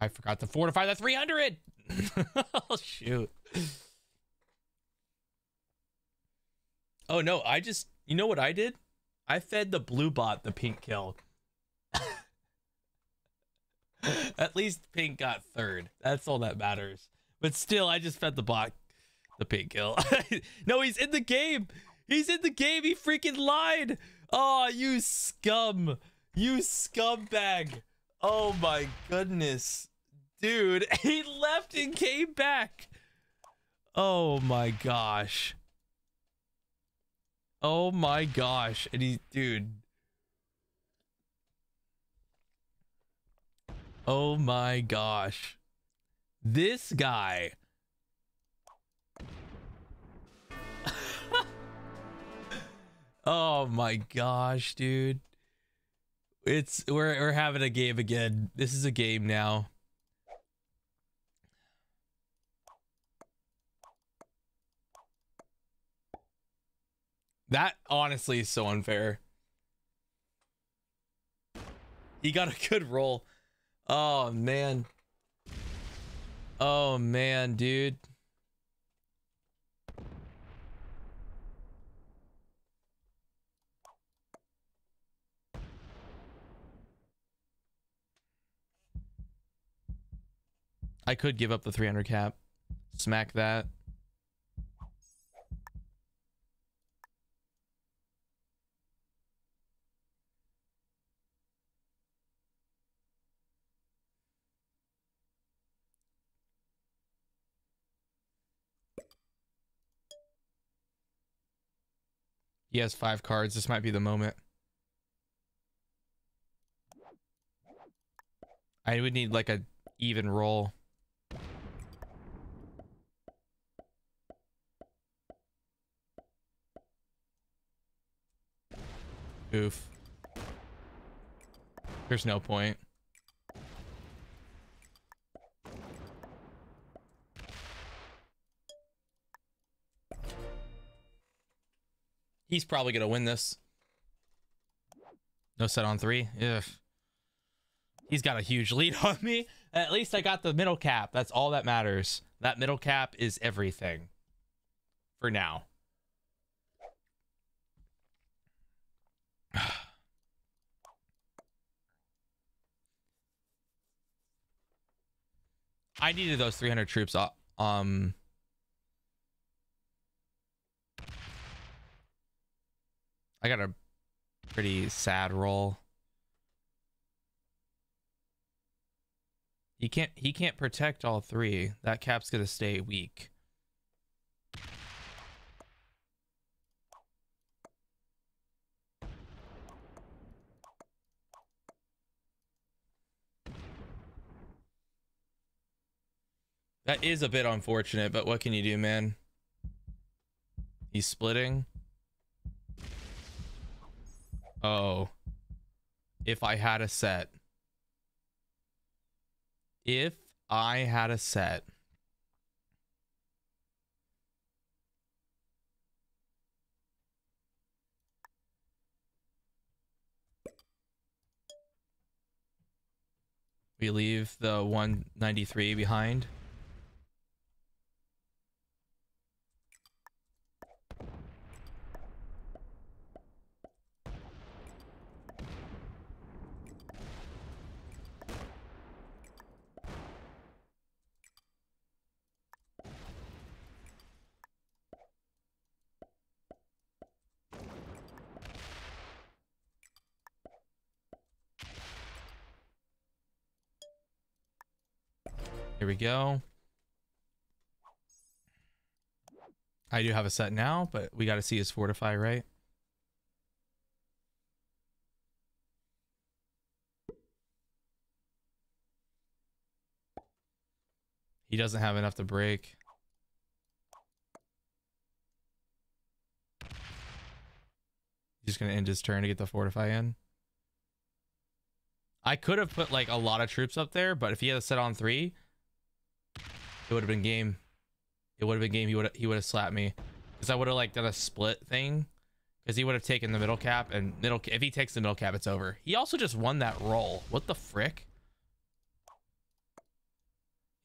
I forgot to fortify the 300. *laughs* oh, shoot. Oh, no. I just, you know what I did? I fed the blue bot the pink kill. *laughs* At least pink got third. That's all that matters. But still, I just fed the bot the pink kill. *laughs* no, he's in the game. He's in the game. He freaking lied. Oh, you scum. You scumbag. Oh my goodness. Dude, *laughs* he left and came back. Oh my gosh. Oh my gosh. And he, dude. Oh my gosh. This guy. *laughs* oh my gosh, dude. It's we're we're having a game again. This is a game now. That honestly is so unfair. He got a good roll. Oh man. Oh man, dude. I could give up the 300 cap. Smack that. He has five cards. This might be the moment. I would need like a even roll. Oof. There's no point. He's probably going to win this. No set on three. Ugh. He's got a huge lead *laughs* on me. At least I got the middle cap. That's all that matters. That middle cap is everything. For now. *sighs* I needed those 300 troops. Uh, um, I got a pretty sad roll. He can't he can't protect all three. That cap's gonna stay weak. That is a bit unfortunate, but what can you do, man? He's splitting. Oh. If I had a set. If I had a set. We leave the 193 behind. Here we go. I do have a set now, but we got to see his fortify, right? He doesn't have enough to break. He's just going to end his turn to get the fortify in. I could have put like a lot of troops up there, but if he had a set on three, it would have been game. It would have been game. He would he would have slapped me because I would have like done a split thing because he would have taken the middle cap and middle. If he takes the middle cap, it's over. He also just won that roll. What the frick?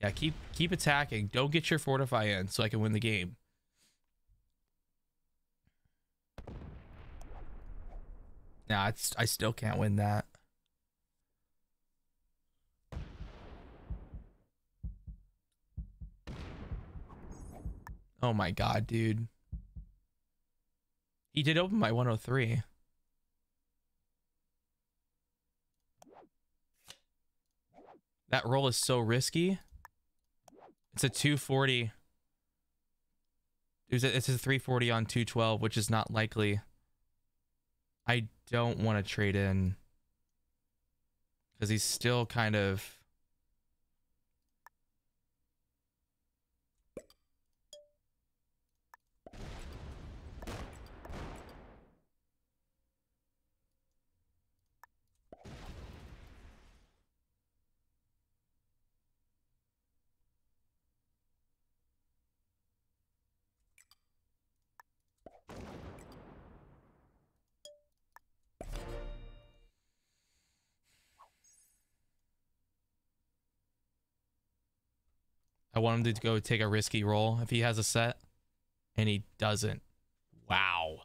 Yeah, keep keep attacking. Don't get your fortify in so I can win the game. Nah, it's I still can't win that. Oh my god, dude. He did open my 103. That roll is so risky. It's a 240. It's a, it's a 340 on 212, which is not likely. I don't want to trade in. Because he's still kind of... I want him to go take a risky roll if he has a set. And he doesn't. Wow.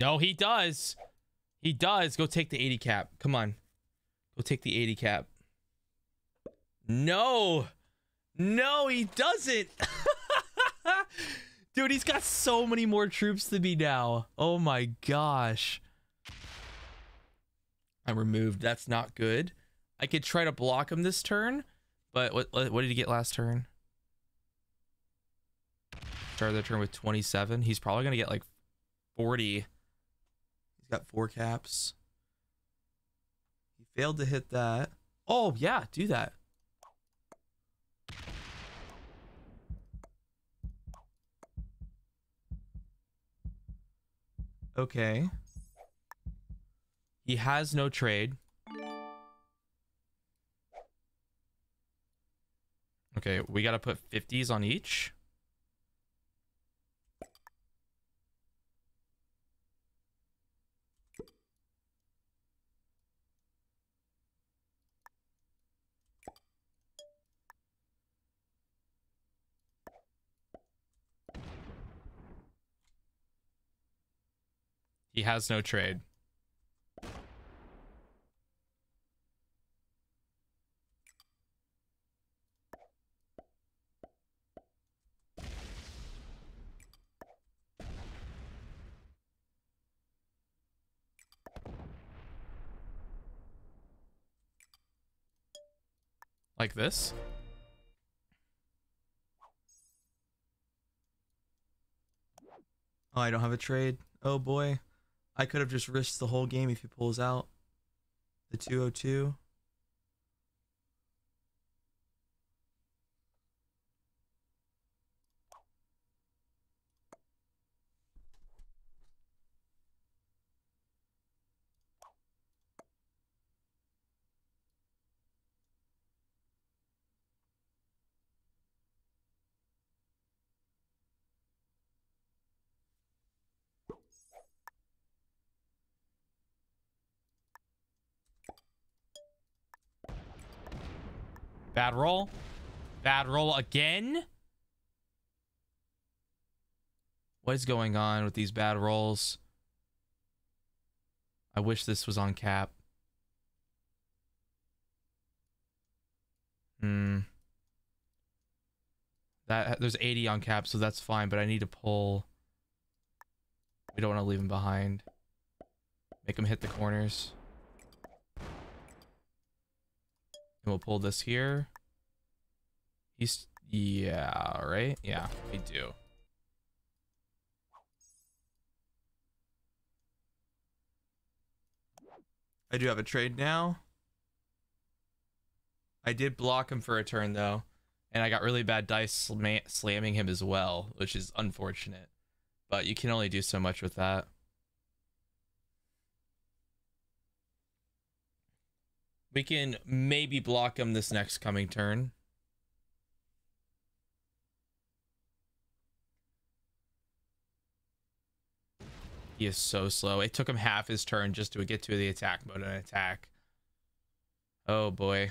No, he does. He does. Go take the 80 cap. Come on. Go take the 80 cap. No. No, he doesn't. *laughs* Dude, he's got so many more troops than me now. Oh my gosh. I'm removed. That's not good. I could try to block him this turn, but what what did he get last turn? Started the turn with 27. He's probably gonna get like 40. He's got four caps. He failed to hit that. Oh yeah, do that. Okay. He has no trade. Okay, we got to put 50s on each. He has no trade. Like this? Oh, I don't have a trade. Oh boy. I could have just risked the whole game if he pulls out the 202. Bad roll. Bad roll again. What is going on with these bad rolls? I wish this was on cap. Hmm. That there's 80 on cap, so that's fine, but I need to pull. We don't want to leave him behind. Make him hit the corners. And we'll pull this here. He's, yeah, right? Yeah, we do. I do have a trade now. I did block him for a turn though, and I got really bad dice slam slamming him as well, which is unfortunate. But you can only do so much with that. We can maybe block him this next coming turn. He is so slow. It took him half his turn just to get to the attack mode and attack. Oh boy.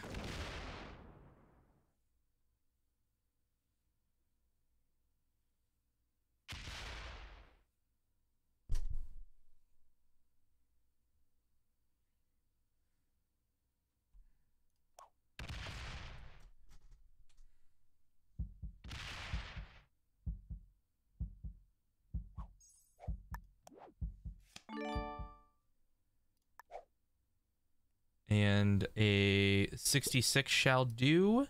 66 shall do.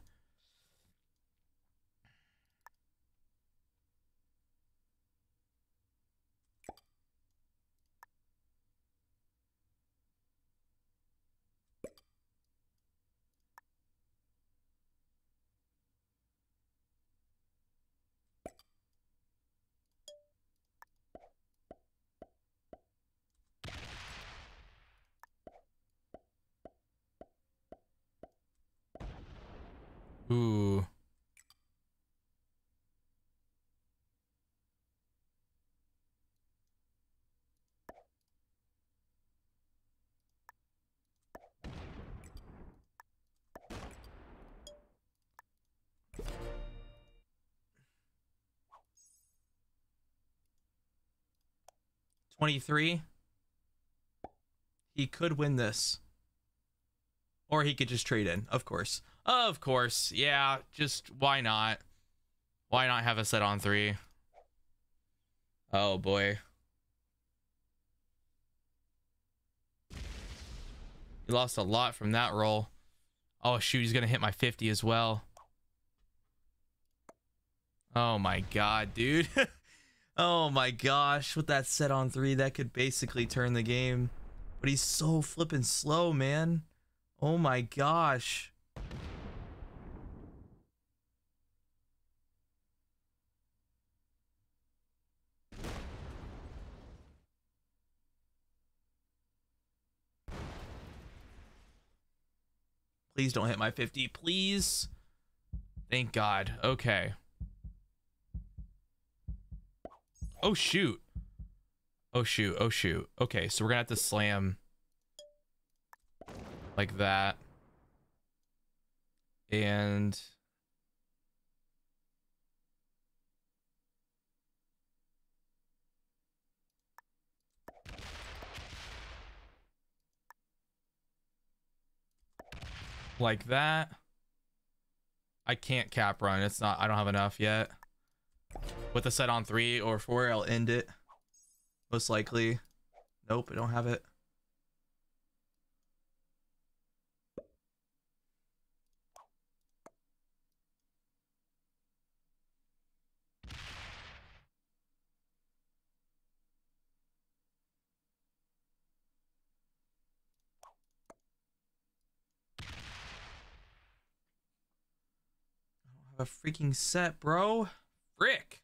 23. He could win this. Or he could just trade in, of course. Of course. Yeah, just why not? Why not have a set on three? Oh boy. He lost a lot from that roll. Oh shoot, he's gonna hit my 50 as well. Oh my god, dude. *laughs* oh my gosh, with that set on three, that could basically turn the game. But he's so flippin' slow, man. Oh my gosh. Please don't hit my 50. Please. Thank God. Okay. Oh, shoot. Oh, shoot. Oh, shoot. Okay, so we're gonna have to slam like that. And... like that. I can't cap run. It's not, I don't have enough yet. With a set on three or four, I'll end it. Most likely. Nope, I don't have it. a freaking set, bro. Frick.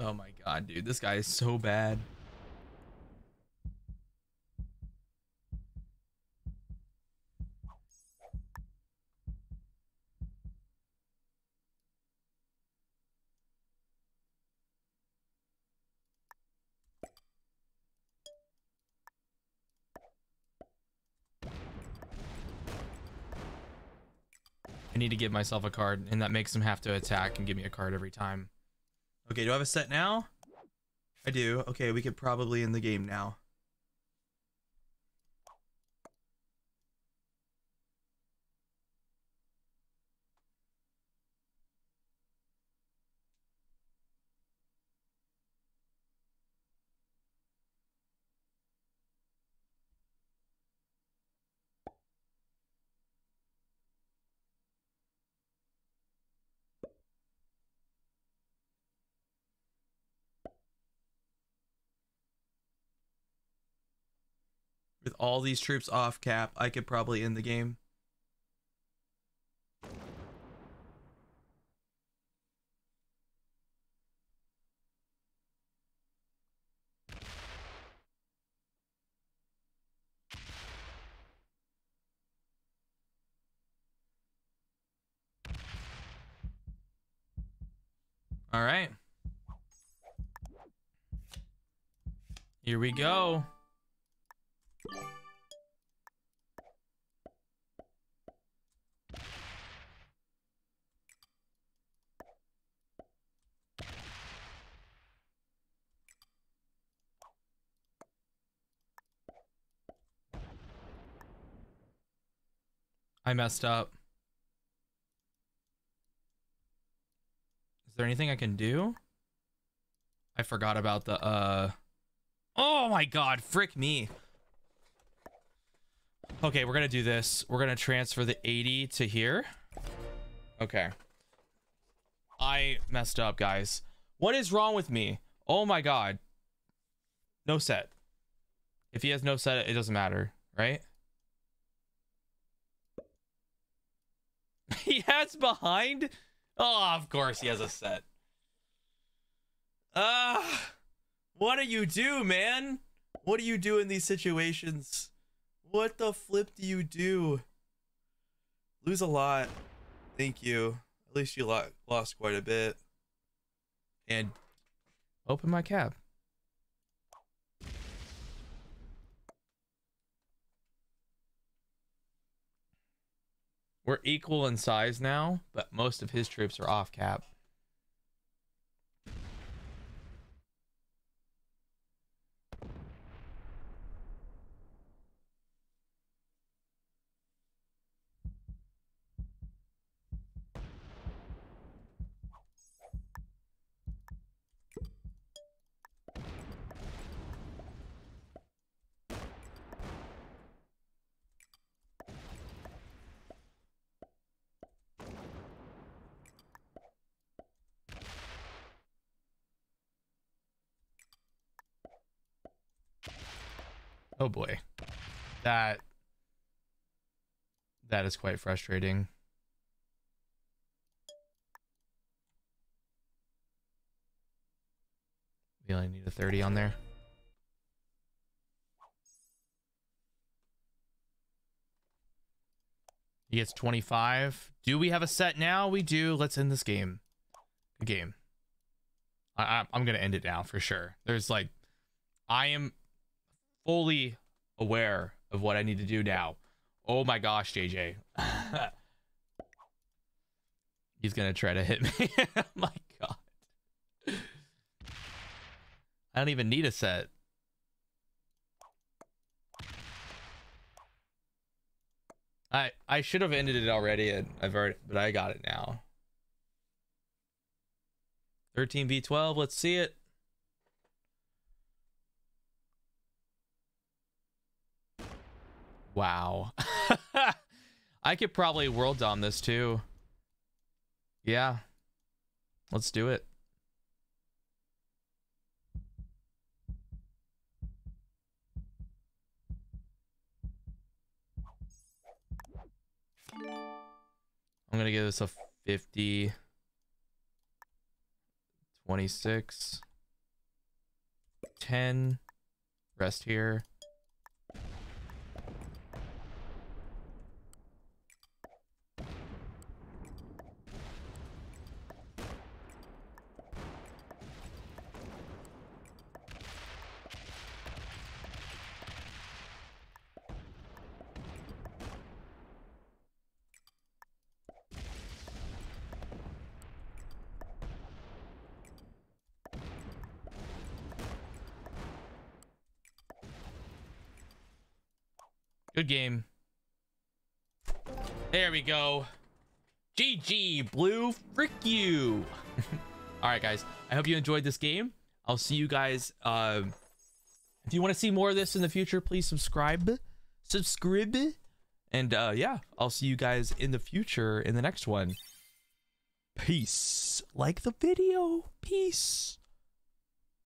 Oh my god, dude. This guy is so bad. Give myself a card, and that makes him have to attack and give me a card every time. Okay, do I have a set now? I do. Okay, we could probably end the game now. With all these troops off cap, I could probably end the game. All right. Here we go. I messed up. Is there anything I can do? I forgot about the, uh... Oh my god, frick me. Okay, we're gonna do this. We're gonna transfer the 80 to here. Okay. I messed up, guys. What is wrong with me? Oh my god. No set. If he has no set, it doesn't matter, right? *laughs* he has behind? Oh, of course he has a set. Ah, uh, what do you do, man? What do you do in these situations? What the flip do you do? Lose a lot. Thank you. At least you lost quite a bit. And open my cap. We're equal in size now, but most of his troops are off cap. Oh boy. That that is quite frustrating. We only need a 30 on there. He gets 25. Do we have a set now? We do. Let's end this game. Good game. I, I I'm gonna end it now for sure. There's like, I am fully aware of what I need to do now. Oh my gosh, JJ. *laughs* He's gonna try to hit me. *laughs* oh my god. I don't even need a set. I I should have ended it already and I've already but I got it now. 13 v12, let's see it. Wow. *laughs* I could probably world dom this too. Yeah. Let's do it. I'm going to give this a 50. 26. 10. Rest here. Game. There we go. GG, Blue. Frick you. *laughs* All right, guys. I hope you enjoyed this game. I'll see you guys. Uh, if you want to see more of this in the future, please subscribe. Subscribe. And uh, yeah, I'll see you guys in the future in the next one. Peace. Like the video. Peace.